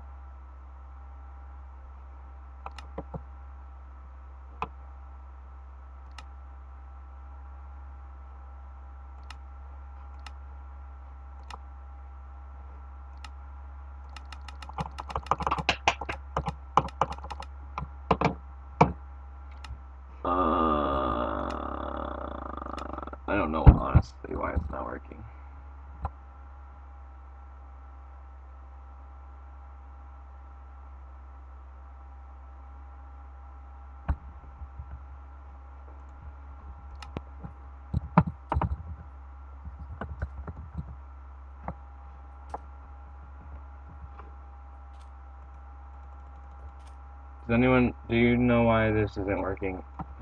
Does anyone, do you know why this isn't working? <laughs>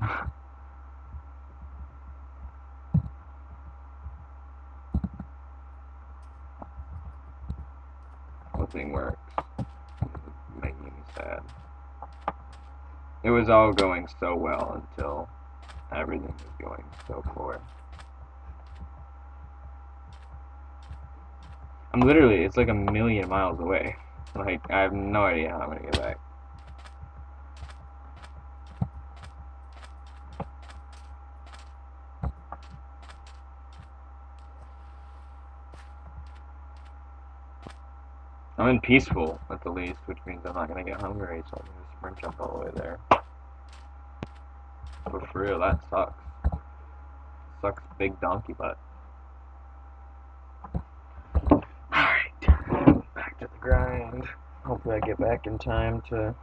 Nothing works. Making me sad. It was all going so well until everything was going so poor. I'm literally, it's like a million miles away. Like, I have no idea how I'm gonna get back. I'm in peaceful, at the least, which means I'm not gonna get hungry, so I'm gonna sprint jump all the way there. But for real, that sucks. Sucks big donkey butt. Alright, back to the grind. Hopefully I get back in time to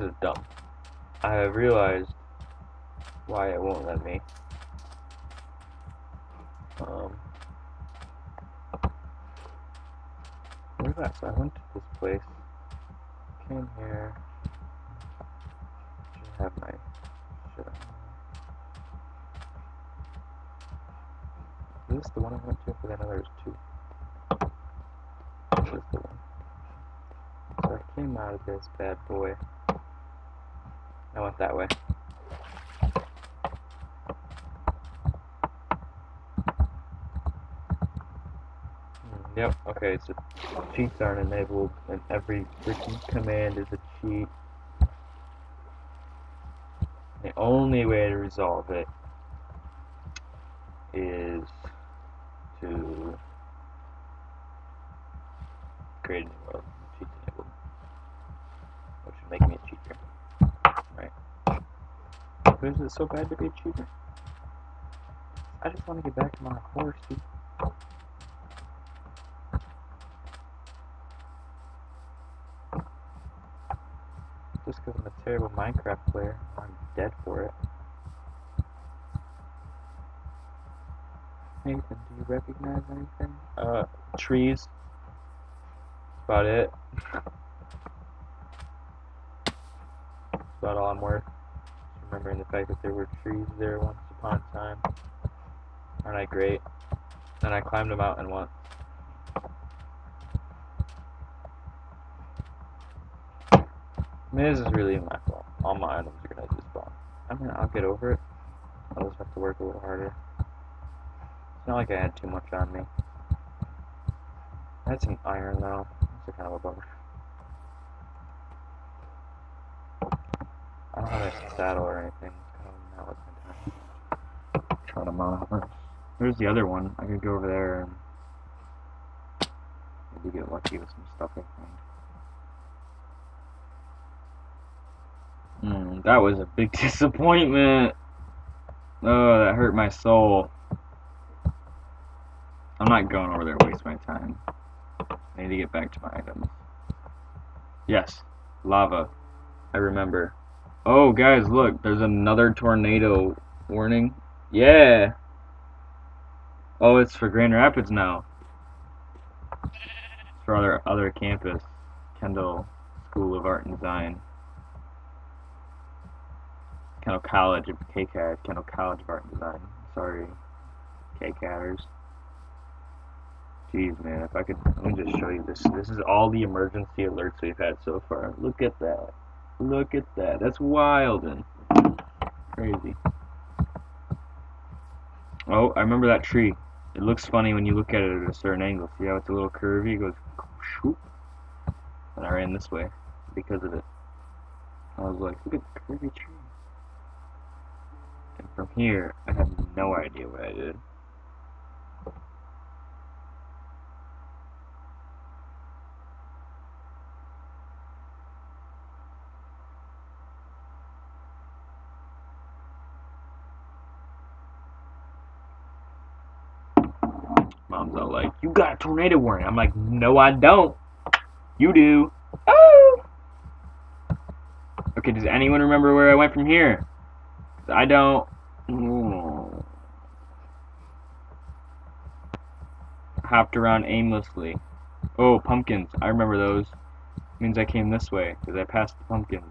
This is dumb. I have realized why it won't let me. Um, where's that? So I went to this place, came here, should have my. Is this the one I went to? Because I know there's two. This is the one. So I came out of this bad boy. That way. Yep, okay, so cheats aren't enabled, and every freaking command is a cheat. The only way to resolve it is to create a new world, cheats enabled, which would make me a cheater. But is it so bad to be a cheater? I just want to get back to my horse, dude. Just because I'm a terrible Minecraft player, I'm dead for it. Nathan, do you recognize anything? Uh, trees. That's about it. <laughs> That's about all I'm worth remembering the fact that there were trees there once upon a time. Aren't I great? And I climbed a mountain once. I mean, this is really my fault. All my items are gonna despawn. I mean, I'll get over it. I'll just have to work a little harder. It's not like I had too much on me. I had some iron though. That's kind of a bummer. I don't have a saddle or anything. Not my time. Trying to horse. There's the other one. I could go over there and maybe get lucky with some stuff I find. Hmm, that was a big <laughs> disappointment. Oh, that hurt my soul. I'm not going over there to waste my time. I need to get back to my items. Yes, lava. I remember. Oh, guys, look, there's another tornado warning. Yeah. Oh, it's for Grand Rapids now. It's for other other campus, Kendall School of Art and Design. Kendall College of KCAD, Kendall College of Art and Design. Sorry, KCADers. Jeez, man, if I could, let me just show you this. This is all the emergency alerts we've had so far. Look at that. Look at that. That's wild and crazy. Oh, I remember that tree. It looks funny when you look at it at a certain angle. See how it's a little curvy? It goes shoop. And I ran this way because of it. I was like, look at the curvy tree. And from here, I have no idea what I did. Like, "You got a tornado warning." I'm like, "No, I don't. You do." Oh. Okay, does anyone remember where I went from here? I don't. Mm. Hopped around aimlessly. Oh, pumpkins. I remember those. Means I came this way because I passed the pumpkins.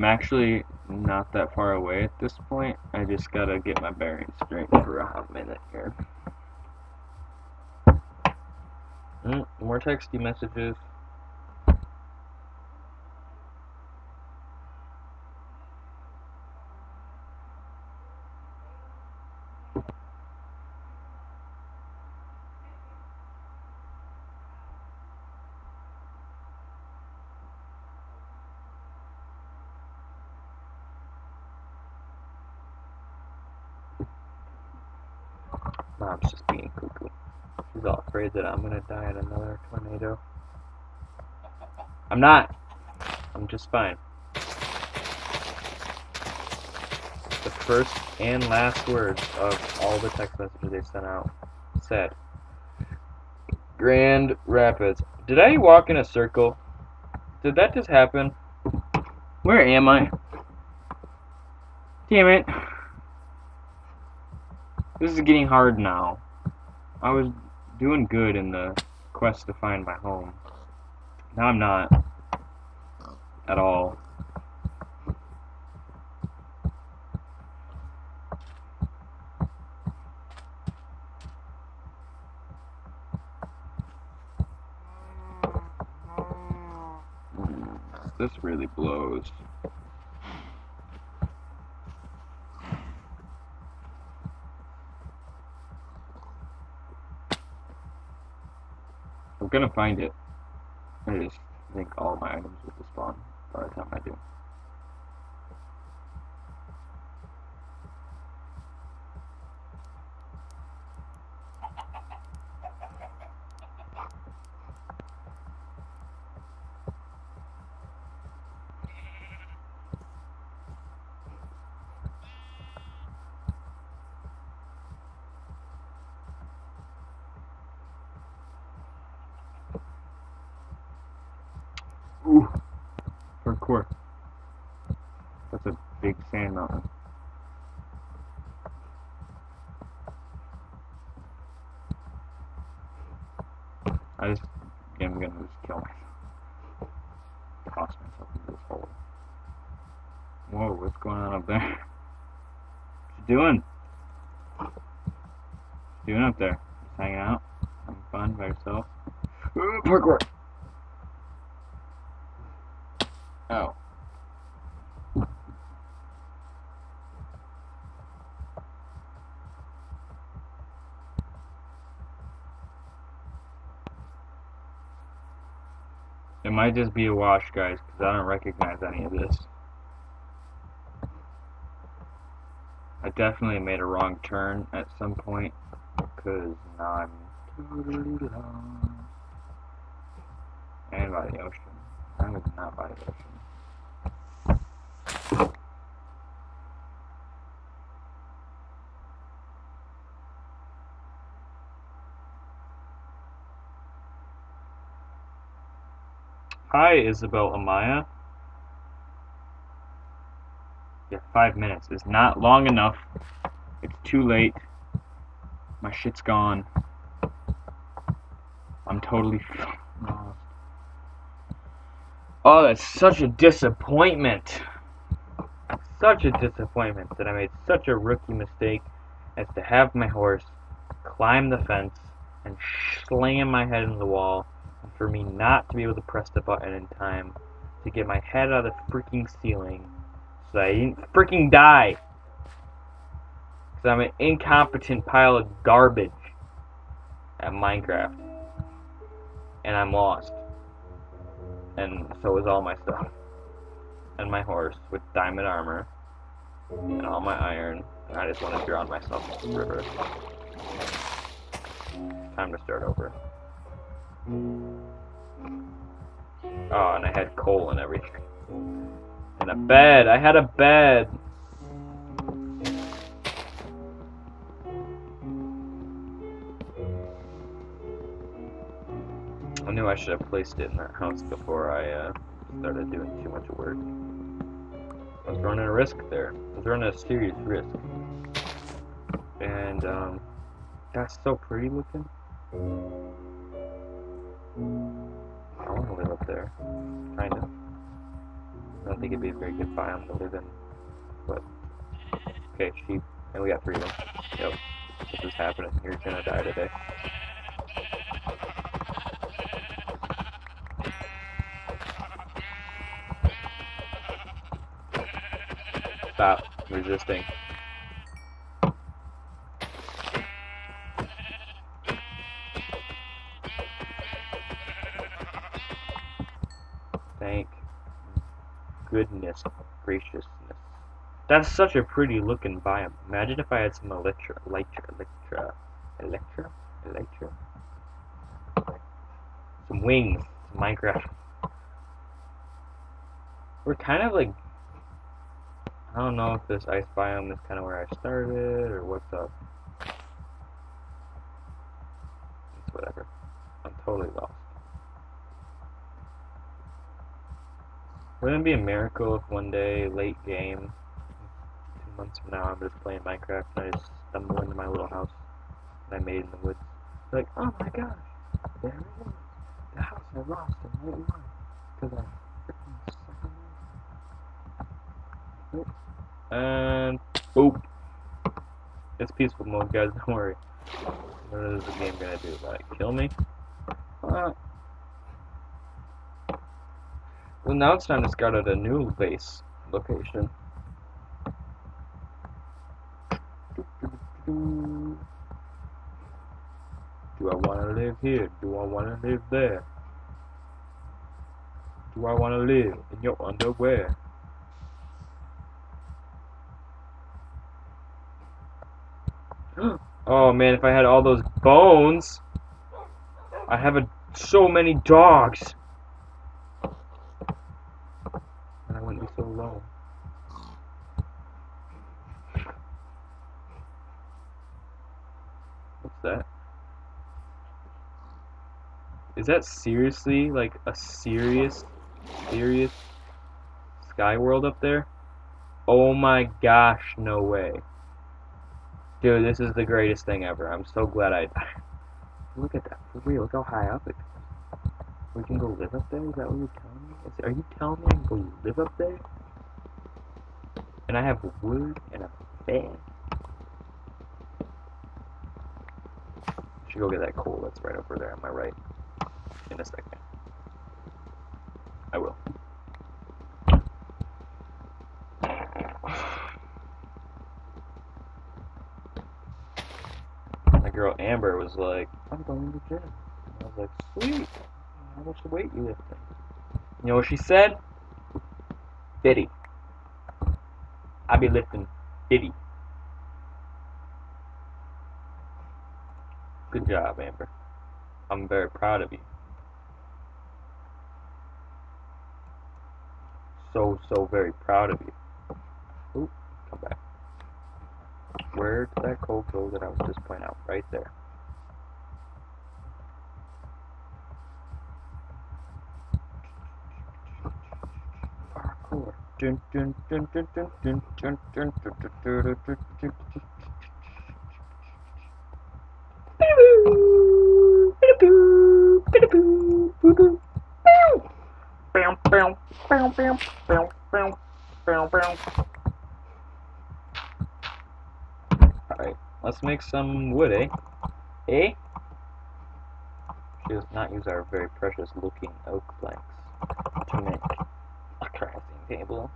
I'm actually not that far away at this point. I just gotta get my bearings straight for a hot minute here. Mm, more texty messages. Mom's just being cuckoo. She's all afraid that I'm gonna die in another tornado. I'm not. I'm just fine. The first and last words of all the text messages they sent out said, Grand Rapids. Did I walk in a circle? Did that just happen? Where am I? Damn it. This is getting hard now. I was doing good in the quest to find my home. Now I'm not. At all. This really blows. I'm gonna find it. I just think all my items will despawn by the time I do. Ooh, hardcore. That's a big sand mountain. I just, I'm gonna just kill myself. Toss myself into this hole. Whoa, what's going on up there? What you doing? Doing up there? Just hanging out? Having fun by yourself? Ooh, parkour! Oh. It might just be a wash, guys, because I don't recognize any of this. I definitely made a wrong turn at some point, because now I'm totally lost. And by the ocean. I was not by the ocean. Hi, Isabel Amaya. Yeah, five minutes is not long enough. It's too late. My shit's gone. I'm totally <laughs> lost. Oh, that's such a disappointment. Such a disappointment that I made such a rookie mistake as to have my horse climb the fence and slam my head in the wall, and for me not to be able to press the button in time to get my head out of the freaking ceiling so I didn't freaking die. Because I'm an incompetent pile of garbage at Minecraft. And I'm lost and so is all my stuff. And my horse with diamond armor, and all my iron, and I just want to drown myself in the river. Time to start over. Oh, and I had coal and everything. And a bed. I had a bed. I knew I should have placed it in that house before I uh, started doing too much work. I was running a risk there. I was running a serious risk. And, um, that's so pretty looking. I want to live up there. Kind of. I don't think it'd be a very good biome to live in. But, okay, sheep. And we got three of them. Yep. This is happening. You're gonna die today. Stop resisting. That's such a pretty looking biome. Imagine if I had some Elytra, Elytra, Elytra, Elytra, Elytra. Some wings, some Minecraft. We're kind of like I don't know if this ice biome is kind of where I started or what's up. It's whatever. I'm totally lost. Wouldn't it be a miracle if one day, late game, months from now, I'm just playing Minecraft and I just stumble into my little house that I made in the woods? Like, oh my gosh, there it is. The house I lost in night one. Because I freaking suck at and boop. It's peaceful mode, guys. <laughs> Don't worry. What is the game gonna do? Like kill me? Uh, well, now it's time to scout out a new base location. Do I want to live here? Do I want to live there? Do I want to live in your underwear? <gasps> Oh man, if I had all those bones, I have a, so many dogs. And I wouldn't be so alone. What's that? Is that seriously like a serious, serious sky world up there? Oh my gosh, no way. Dude, this is the greatest thing ever. I'm so glad I. Look at that. Real, look how high up it is. We can go live up there? Is that what you're telling me? Is, are you telling me I can go live up there? And I have wood and a bed. Should go get that coal that's right over there on my right. In a second. I will. <sighs> My girl Amber was like, I'm going to gym. I was like, sweet. How much weight you lifting? You know what she said? Fifty. I be lifting fifty. Good job, Amber. I'm very proud of you. So, so very proud of you. Oop, come back. Where did that coal go that I was just pointing out? Right there. Parkour. Alright, let's make some wood, eh? Eh? Does not use our very precious looking oak planks to make a crafting table.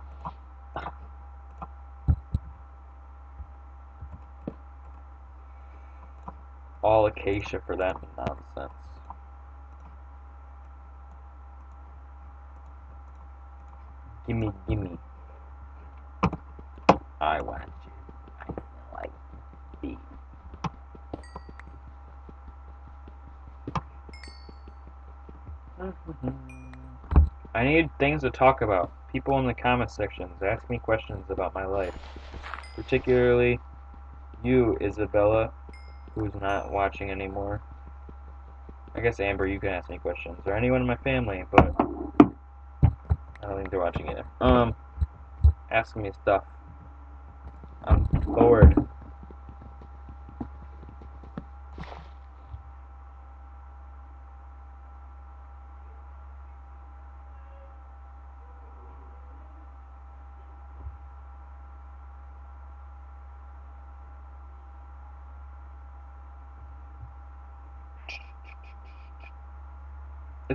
All acacia for that nonsense. Gimme, gimme. I want you. I be. I need things to talk about, people in the comment sections, ask me questions about my life. Particularly you, Isabella, who's not watching anymore. I guess Amber, you can ask me questions, or anyone in my family, but I don't think they're watching either. Um, ask me stuff. I'm bored.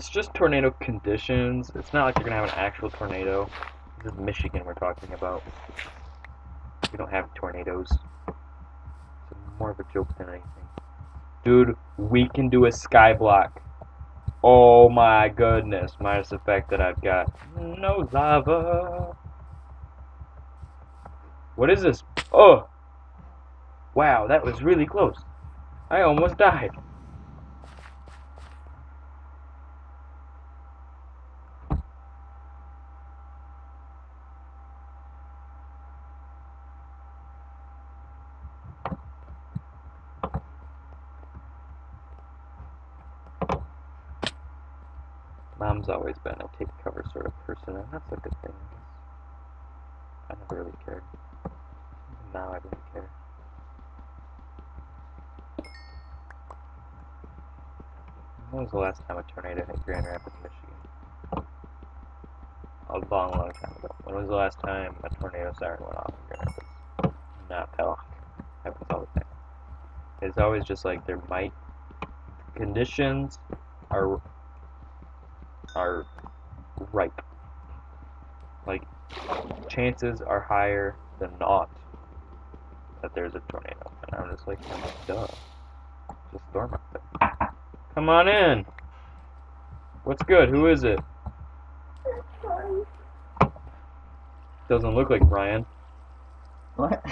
It's just tornado conditions. It's not like you're gonna have an actual tornado. This is Michigan we're talking about. We don't have tornadoes. It's more of a joke than anything. Dude, we can do a sky block. Oh my goodness, minus the fact that I've got no lava. What is this? Oh! Wow, that was really close. I almost died. Mom's always been a take cover sort of person, and that's a good thing, I guess. I never really cared. Now I didn't care. When was the last time a tornado hit Grand Rapids, Michigan? A long, long time ago. When was the last time a tornado siren went off in Grand Rapids? Not that long. Happens all the time. It's always just like there might conditions are are ripe. Like chances are higher than not that there's a tornado. And I'm just like, duh. Just storm out there. Come on in. What's good? Who is it? Doesn't look like Brian. What?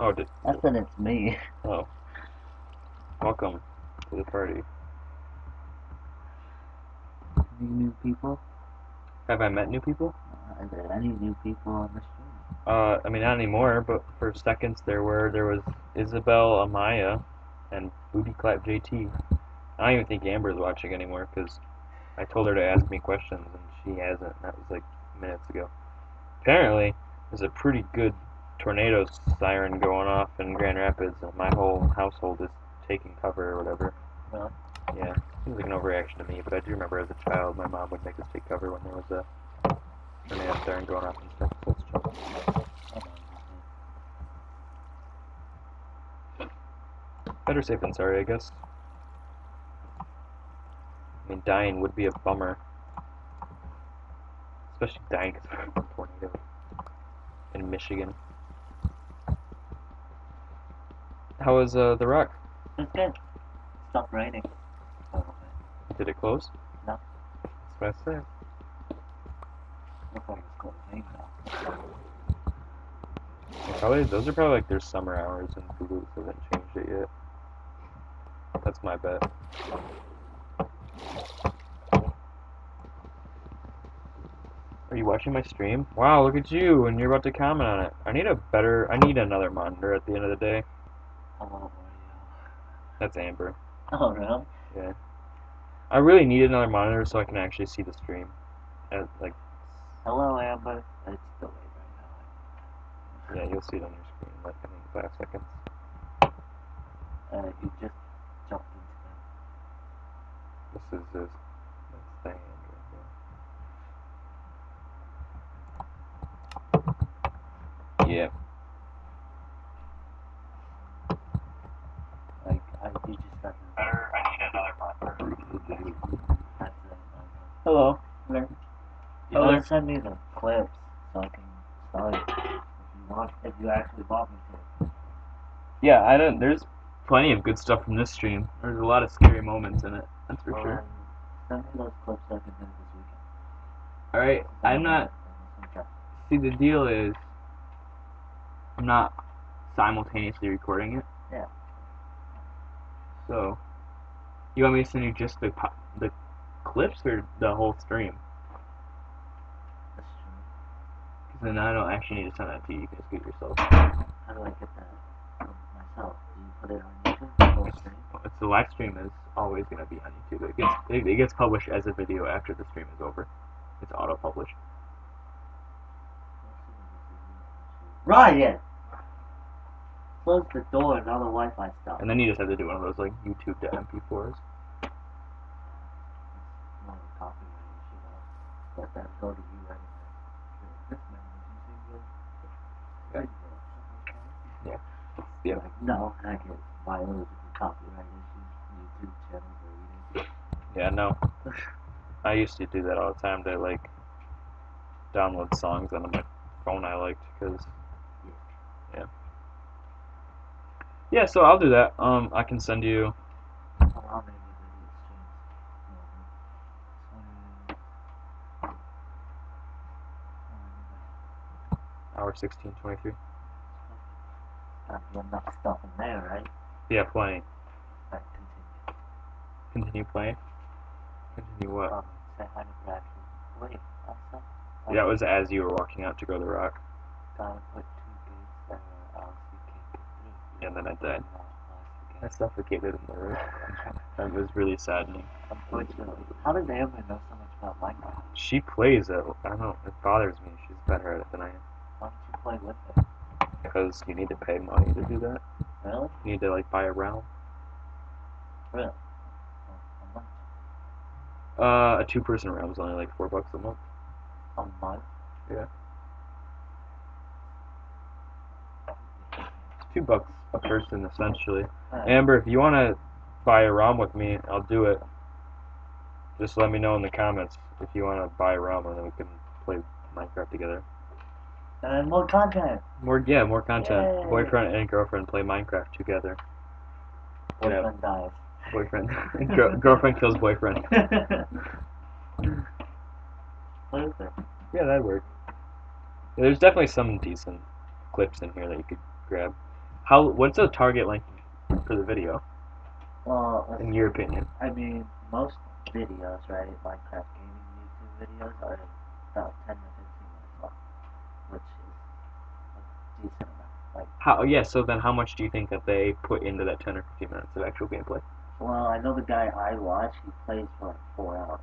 Oh, did, I said it's me. oh. Welcome to the party. New people? Have I met new people? Uh, are there any new people on the stream? Uh, I mean, not anymore, but for seconds there were. There was Isabel Amaya and Booty Clap JT. I don't even think Amber's watching anymore because I told her to ask me questions and she hasn't. That was like minutes ago. Apparently, there's a pretty good tornado siren going off in Grand Rapids, and my whole household is taking cover or whatever. Really? Yeah, seems like an overreaction to me, but I do remember as a child, my mom would make us take cover when there was a tornado siren going off and stuff. So it's chill. I don't know. Better safe than sorry, I guess. I mean, dying would be a bummer. Especially dying because of a tornado in Michigan. How was uh, The Rock? It's good. Stop raining. a little. Did it close? No. That's what I said. Looks like it's closing now. Probably those are probably like their summer hours, and Hulu hasn't changed it yet. That's my bet. Are you watching my stream? Wow, look at you, and you're about to comment on it. I need a better. I need another monitor at the end of the day. Oh, Hello, That's Amber. <laughs> Oh, really? Yeah. I really need another monitor so I can actually see the stream. And, like, Hello, Amber. It's delayed right now. yeah, you'll see it on your screen in like I think five seconds. Uh, you just jumped into This is his. That's Diane right there. Yeah. Like, I, you just got. Better, I need another monitor. Hello. There. You Hello gotta there. Send me the clips so I can start it. If you want, if you actually want me to. Yeah, I don't. There's plenty of good stuff from this stream. There's a lot of scary moments in it. That's for Well, sure. Um, send me those clips so I can do this weekend. All right. I'm not. See, the deal is, I'm not simultaneously recording it. Yeah. So, you want me to send you just the the clips or the whole stream? That's true. And I don't actually need to send that to you. You can just get it yourself. How do I get that from myself? Do you put it on YouTube? Oh, the whole stream? It's the live stream is always gonna be on YouTube. It gets it, it gets published as a video after the stream is over. It's auto published. Ryan! Close the door and all the Wi-Fi stuff. And then you just have to do one of those like YouTube to MP4s. No copyright. Let that go to you anyway. This man was using Yeah. your Yeah. Like, no, I get violated with copyright issues. YouTube channels are eating. Yeah, no. I used to do that all the time to like download songs on my phone I liked because yeah. Yeah, so I'll do that. Um, I can send you. I'll make a video stream. Hour sixteen twenty three. Be enough stuff there, right? Yeah, playing. Right, continue. Continue playing. Continue what? Um, say hi to Bradley. Wait, also, That was as you were walking out to go to the rock, Gotta put two gates there, or else you can't get through. and then I died. I suffocated in the room. <laughs> That was really saddening. Unfortunately. How does Amber know so much about Minecraft? She plays it. I don't know. It bothers me. She's better at it than I am. Why don't you play with her? Because you need to pay money to do that. Really? You need to like buy a realm. Really? Uh, a two-person realm is only like four bucks a month. a month? Yeah. It's two bucks a person essentially. Alright. Amber, if you want to buy a realm with me, I'll do it. Just let me know in the comments if you want to buy a realm, and then we can play Minecraft together. And more content! More, yeah, more content. Yay. Boyfriend and girlfriend play Minecraft together. Yeah. Boyfriend dies. Boyfriend, Gir- girlfriend kills boyfriend. <laughs> what is it? Yeah, that'd work. Yeah, there's definitely some decent clips in here that you could grab. How? What's the target length for the video, Well, in your opinion? I mean, most videos, right, Minecraft gaming YouTube videos are about 10 minutes long, which is a decent amount. Like, How? Yeah. So then, how much do you think that they put into that 10 or 15 minutes of actual gameplay? well, I know the guy I watch, he plays for like 4 hours,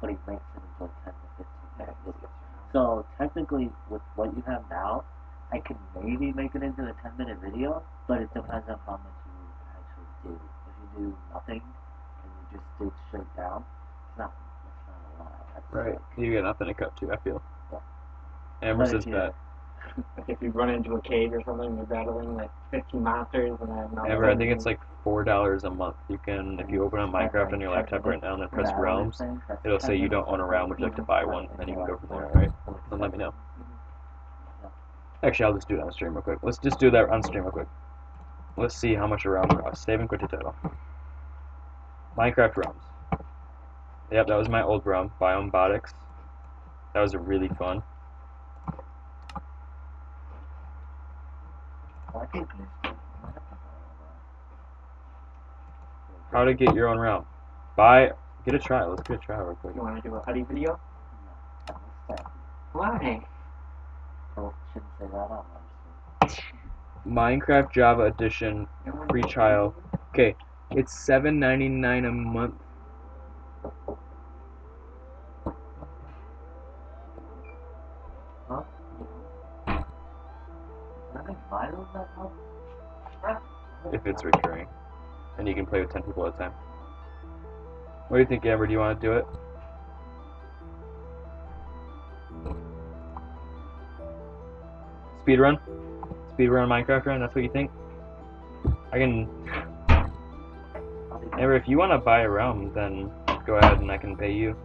but he makes it into a 10 to 15 minute video. So, technically, with what you have now, I can maybe make it into a 10 minute video, but it depends on how much you actually do. If you do nothing, and you just dig straight down, it's not, it's not a lot. That's Right. like- You got nothing to cut to. I feel. Yeah. Amber says if bet. If you run into a cave or something, you're battling like 50 monsters and then Amber, I think it's like four dollars a month. You can, if you open up Minecraft on your laptop right now and then press realms, it'll say you don't own a realm. Would you like to buy one? And then you can go from there. right? Then let me know. Actually, I'll just do it on stream real quick. Let's just do that on stream real quick. Let's see how much a realm costs. Save and quit to title. Minecraft realms. Yep, that was my old realm, Biombotics. That was a really fun. Why can't you just- why not buy How to get your own realm. Buy, get a trial. Let's get a trial real quick. You want to do a Huddy video? that? Why? Oh, shouldn't say that on my. Minecraft Java Edition free trial. Okay, it's seven ninety nine a month. If it's recurring, and you can play with ten people at a time. What do you think, Amber? Do you want to do it? Speedrun? Speedrun Minecraft run? That's what you think? I can. Amber, if you want to buy a realm, then go ahead and I can pay you.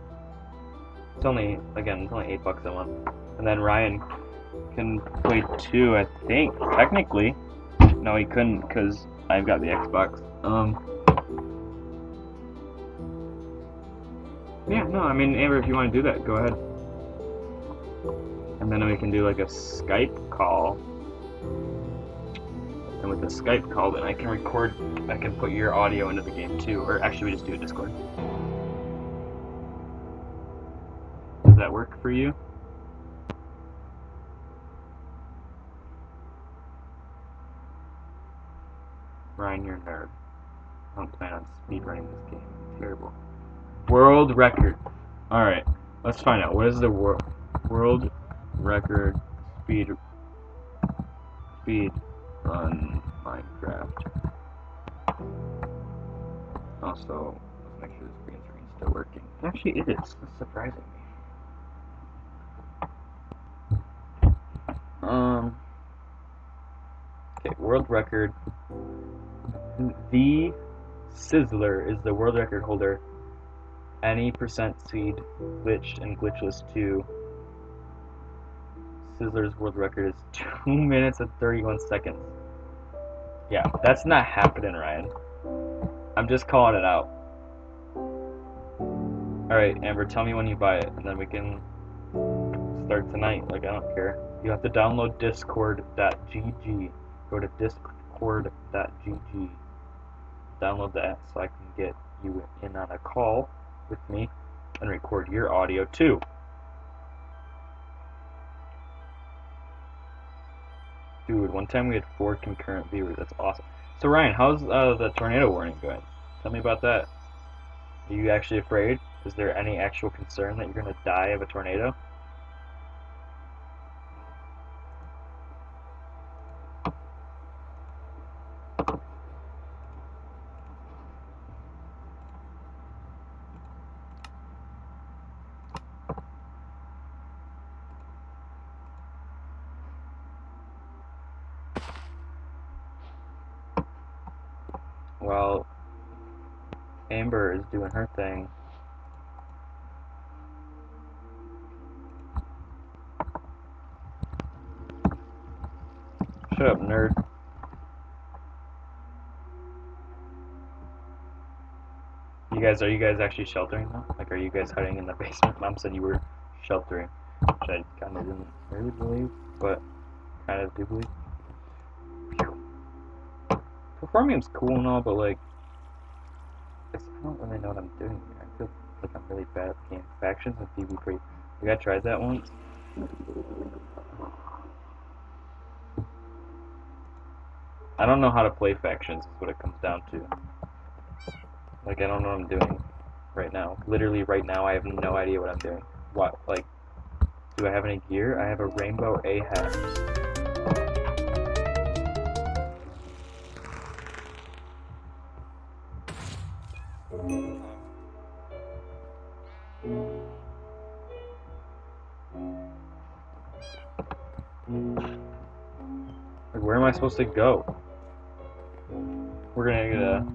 It's only, again, it's only eight bucks a month. And then Ryan can play two, I think, technically. No, he couldn't because I've got the Xbox. Um. Yeah, no, I mean, Amber, if you want to do that, go ahead. And then we can do like a Skype call. And with the Skype call, then I can record, I can put your audio into the game too. Or actually, we just do a Discord. Does that work for you? You're a nerd. I don't plan on speedrunning this game. Terrible. World record. Alright, let's find out. What is the wor world record speed speed run Minecraft? Also, let's make sure this green screen's still working. Actually, it is. That's surprising me. Um. Okay, world record. The Sizzler is the world record holder. Any percent seed glitched and glitchless 2. Sizzler's world record is <laughs> 2 minutes and 31 seconds. Yeah, that's not happening, Ryan. I'm just calling it out. Alright, Amber, tell me when you buy it, and then we can start tonight. Like, I don't care. You have to download discord.gg. Go to discord.gg. Download that so I can get you in on a call with me and record your audio too. Dude, one time we had four concurrent viewers. That's awesome. So Ryan, how's uh, the tornado warning going? Tell me about that. Are you actually afraid? Is there any actual concern that you're going to die of a tornado? Well, Amber is doing her thing. Shut up, nerd. You guys, are you guys actually sheltering though? Like, are you guys hiding in the <laughs> basement? Mom said you were sheltering, which I kind of didn't really believe, but kind of do believe. Phew. Performing's cool and all, but like, don't really know what I'm doing here. I feel like I'm really bad at the game. Factions and PvP. You guys tried that once? I don't know how to play factions is what it comes down to. Like I don't know what I'm doing right now. Literally right now I have no idea what I'm doing. What like do I have any gear? I have a rainbow A hat. Supposed to go? We're gonna get a,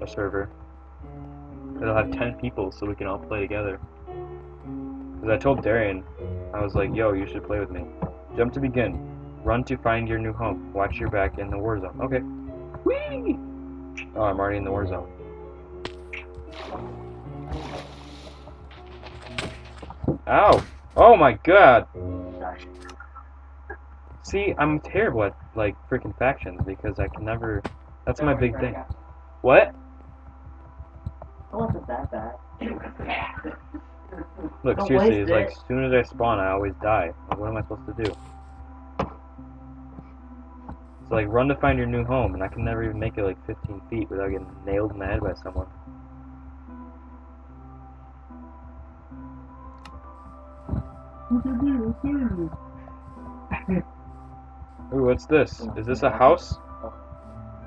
a server. It'll have 10 people so we can all play together. Because I told Darian, I was like, yo, you should play with me. Jump to begin. Run to find your new home. Watch your back in the war zone. Okay. Whee! Oh, I'm already in the war zone. Ow! Oh my god! See, I'm terrible at, like, freaking factions because I can never... That's my big thing. What? It wasn't that bad. <laughs> Look, Don't seriously, it's like as soon as I spawn, I always die. Like, what am I supposed to do? It's like run to find your new home, and I can never even make it like 15 feet without getting nailed in the head by someone. Ooh, what's this? Is this a house?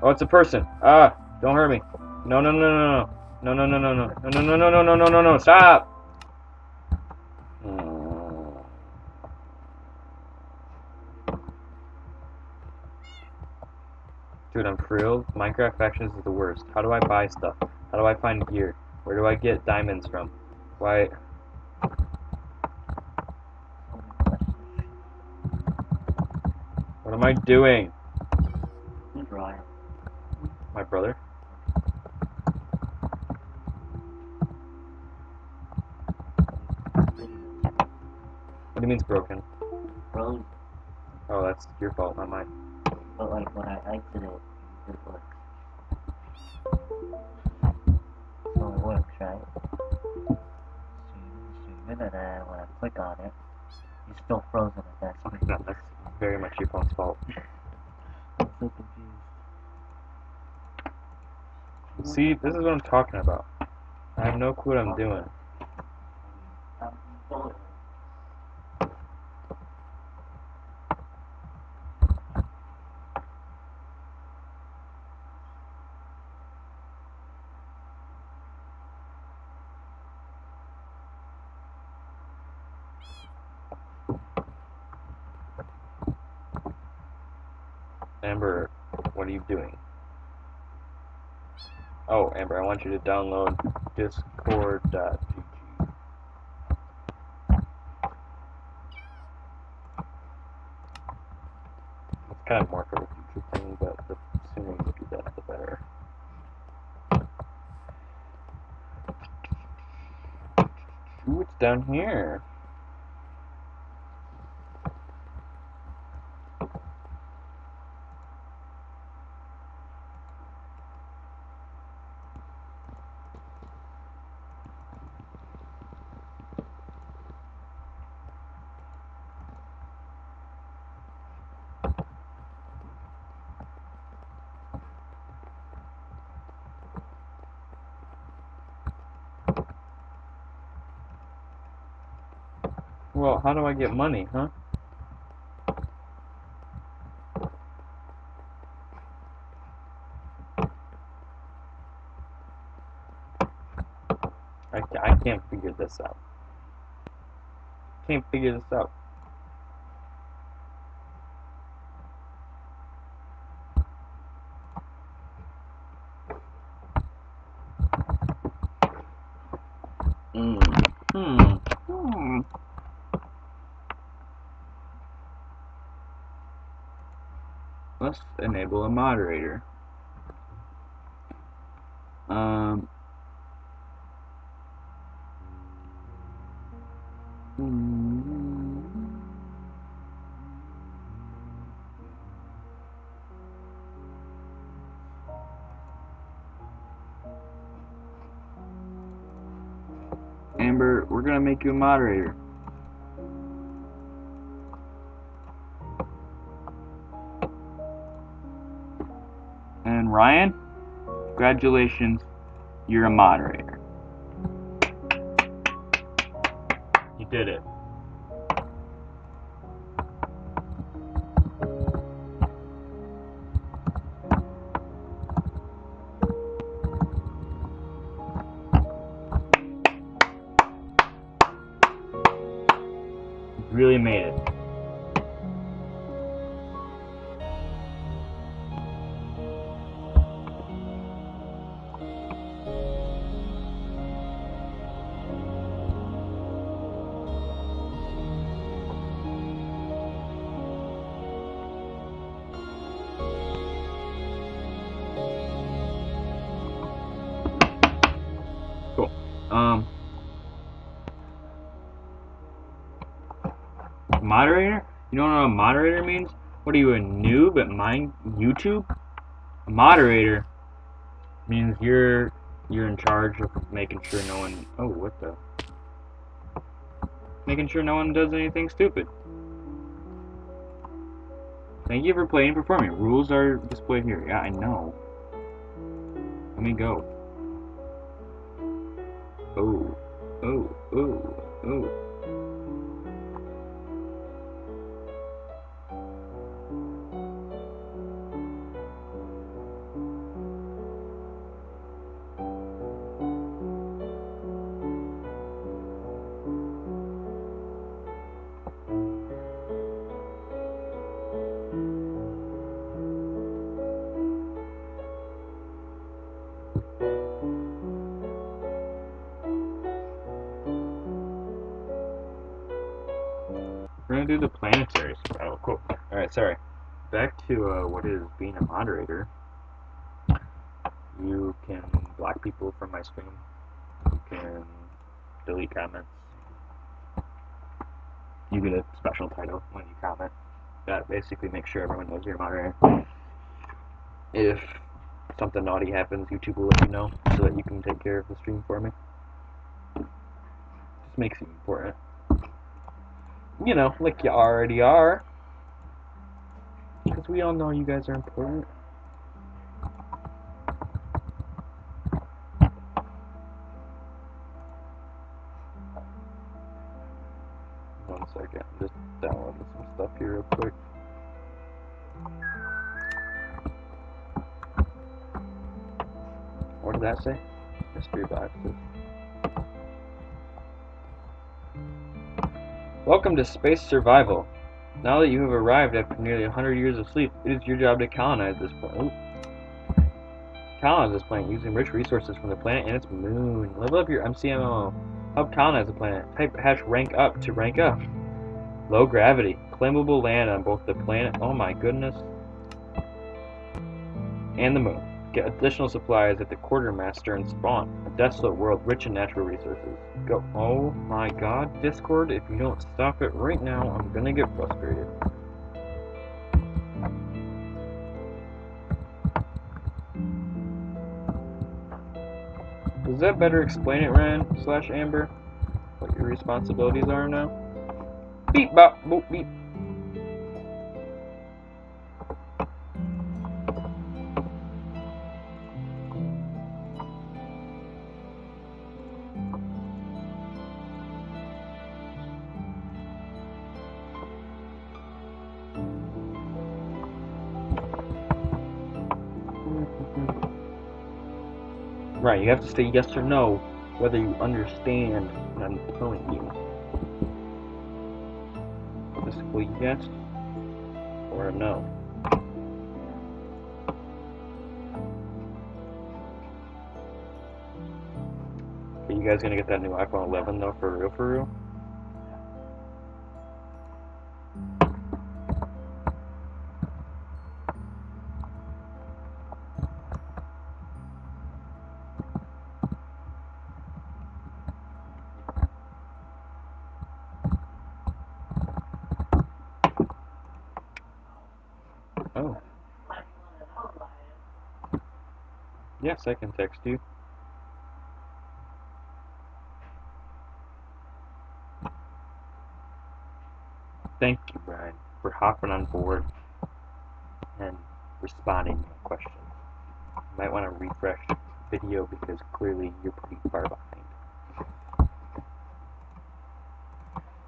Oh, it's a person. Ah, don't hurt me. No, no, no, no, no, no, no, no, no, no, no, no, no, no, no, no, no, no, no. stop! Hmm. Dude, I'm real. Minecraft Factions is the worst. How do I buy stuff? How do I find gear? Where do I get diamonds from? Why? Am I doing? Who's Ryan? My brother? What do you mean it's broken? Bro, Oh, that's your fault, not mine. but like when I exited, it works. So this is what I'm talking about. I have no clue what I'm doing. Um, bullet. Amber, what are you doing? Oh, Amber, I want you to download discord.gg. It's kind of more for the future thing, but the sooner you do that, the better. Ooh, it's down here. Well, how do I get money, huh? I, I can't figure this out. Can't figure this out. Mm. Hmm. Hmm. Let's enable a moderator. Um. Amber, we're gonna make you a moderator. Ryan, congratulations, you're a moderator. Moderator means? What are you, a noob at mine YouTube? A moderator means you're you're in charge of making sure no one. Oh, what the? Making sure no one does anything stupid. Thank you for playing and performing. Rules are displayed here. Yeah, I know. Let me go. Oh, oh, moderator. You can block people from my stream. You can delete comments. You get a special title when you comment. That basically makes sure everyone knows you're a moderator. If something naughty happens, YouTube will let you know so that you can take care of the stream for me. Just makes it important you know, like you already are. Because we all know you guys are important. Welcome to Space Survival. Now that you have arrived after nearly 100 years of sleep, it is your job to colonize this planet. Colonize this planet using rich resources from the planet and its moon. Level up your mcMMO. Help colonize the planet. Type hash rank up to rank up. Low gravity. Claimable land on both the planet. Oh my goodness. And the moon. Get additional supplies at the quartermaster and spawn. Desolate world rich in natural resources. Go. Oh my god, Discord, if you don't stop it right now, I'm gonna get frustrated. Does that better explain it, Ryan slash Amber? What your responsibilities are now? Beep bop boop beep. Right, you have to say yes or no, whether you understand what I'm telling you. Basically, yes or no. Are you guys gonna get that new iPhone 11 though, for real, for real? Yes, I can text you. Thank you, Brian, for hopping on board and responding to my questions. You might want to refresh the video because clearly you're pretty far behind.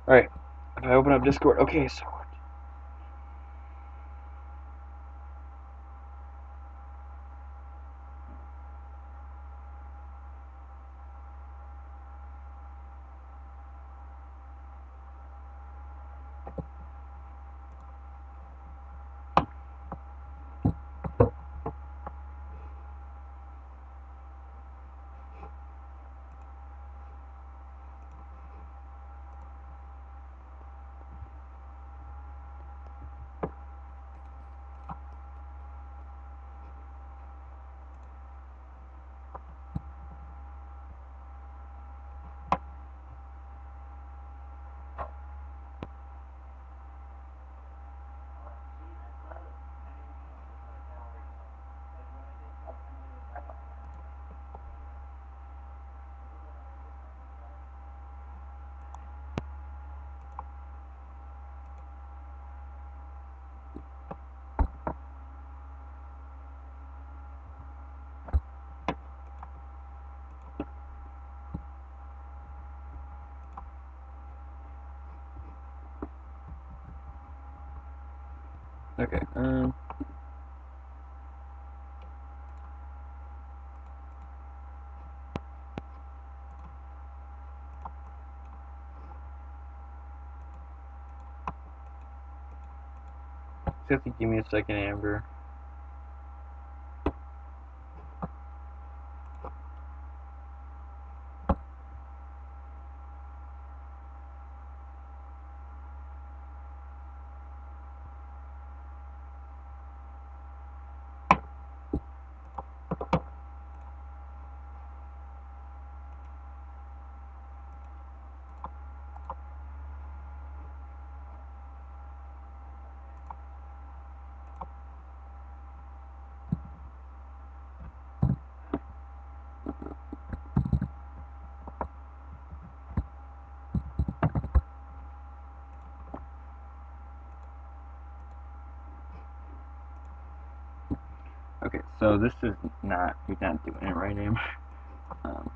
Alright, if I open up Discord, okay, so Okay, um. Just give me a second, Amber. Okay, so this is not, you're not doing it right, Amber. Um,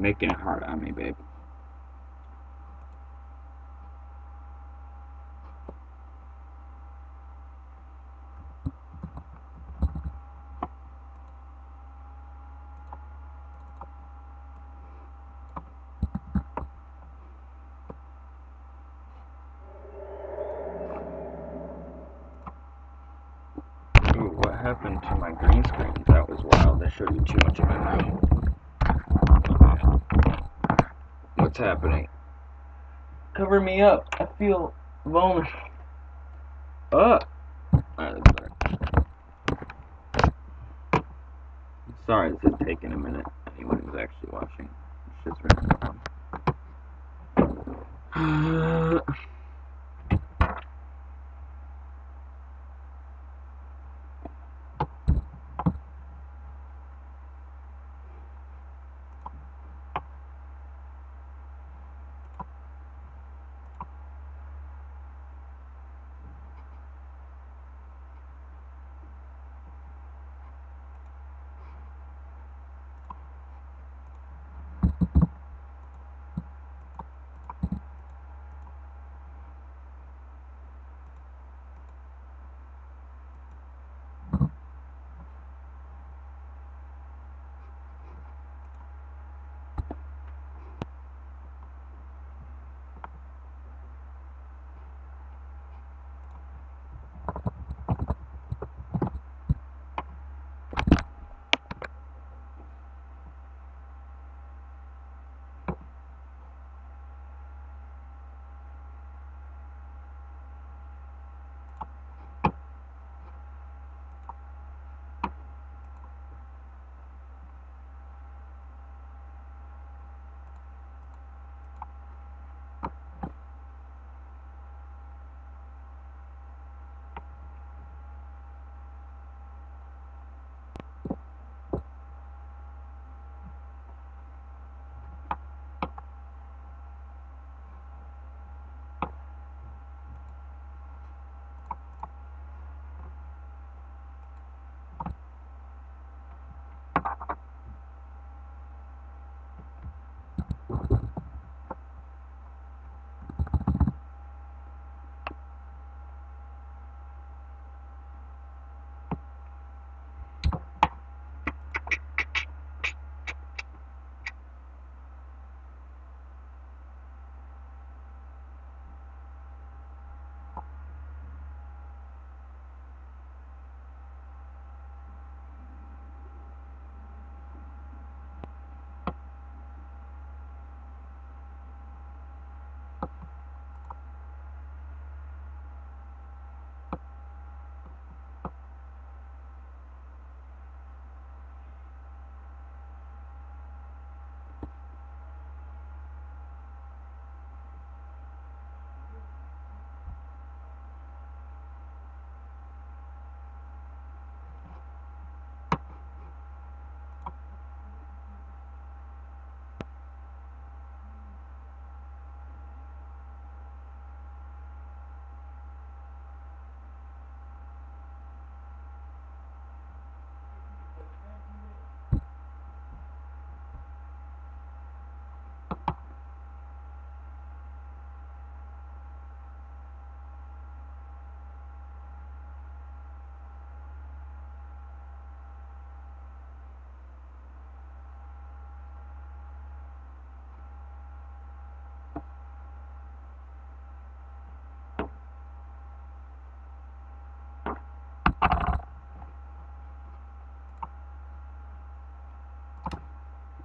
making it hard on me, babe. Ooh, what happened to my green screen? That was wild. I showed you too much of my room. What's happening? Cover me up. I feel vulnerable. Uh. Alright. Sorry, this is taking a minute. Anyone who's actually watching. Shit's running down.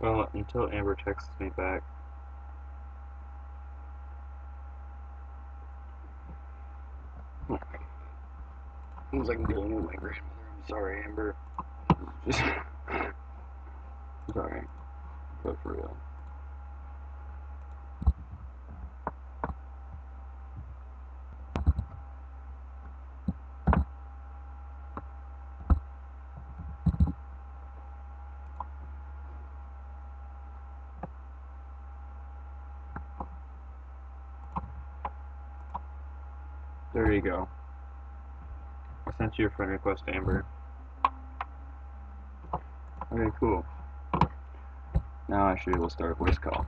Well, until Amber texts me back. Seems like I'm dealing with my grandmother. I'm sorry, Amber. Just <laughs> sorry, but for real. There you go. I sent you a friend request, Amber. Okay, cool. Now I should be able to start a voice call.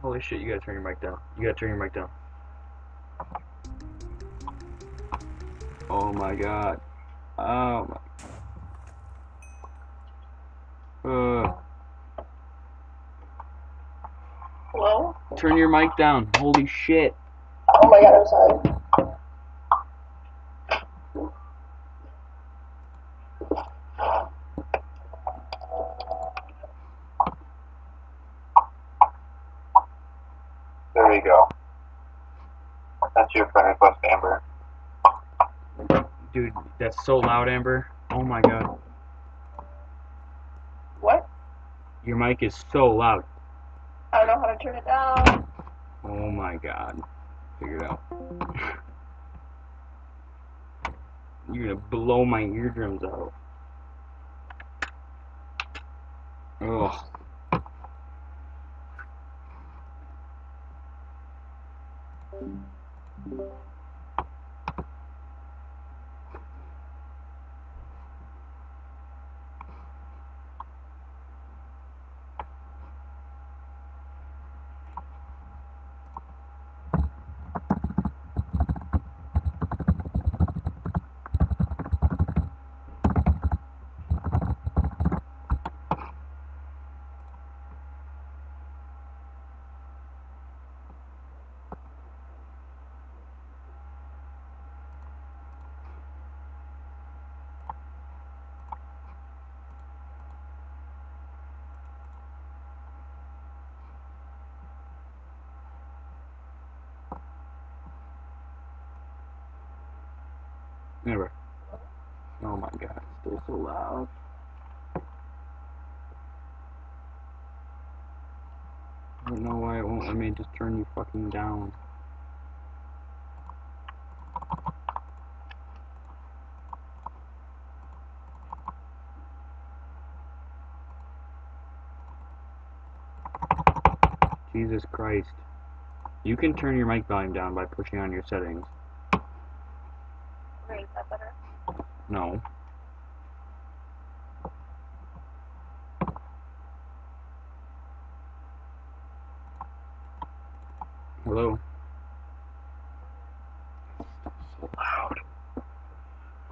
Holy shit, you gotta turn your mic down. You gotta turn your mic down. Oh my god. Oh my. Uh, Hello? Turn your mic down. Holy shit. Oh my god, I'm sorry. There we go. That's your friend request, Amber. Dude, that's so loud, Amber. Oh my god. What? Your mic is so loud. I don't know how to turn it down. Oh my god. Figure it out. <laughs> You're gonna blow my eardrums out. Ugh. Never. Oh my god, it's still so loud. I don't know why it won't let me just turn you fucking down. Jesus Christ. You can turn your mic volume down by pushing on your settings. Great, that better? No. Hello? So loud.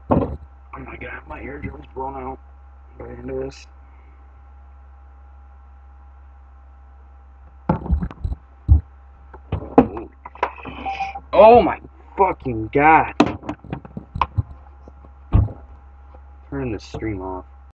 Oh my god, my eardrums blown out by the end of this. Oh my fucking god. Turn the stream off.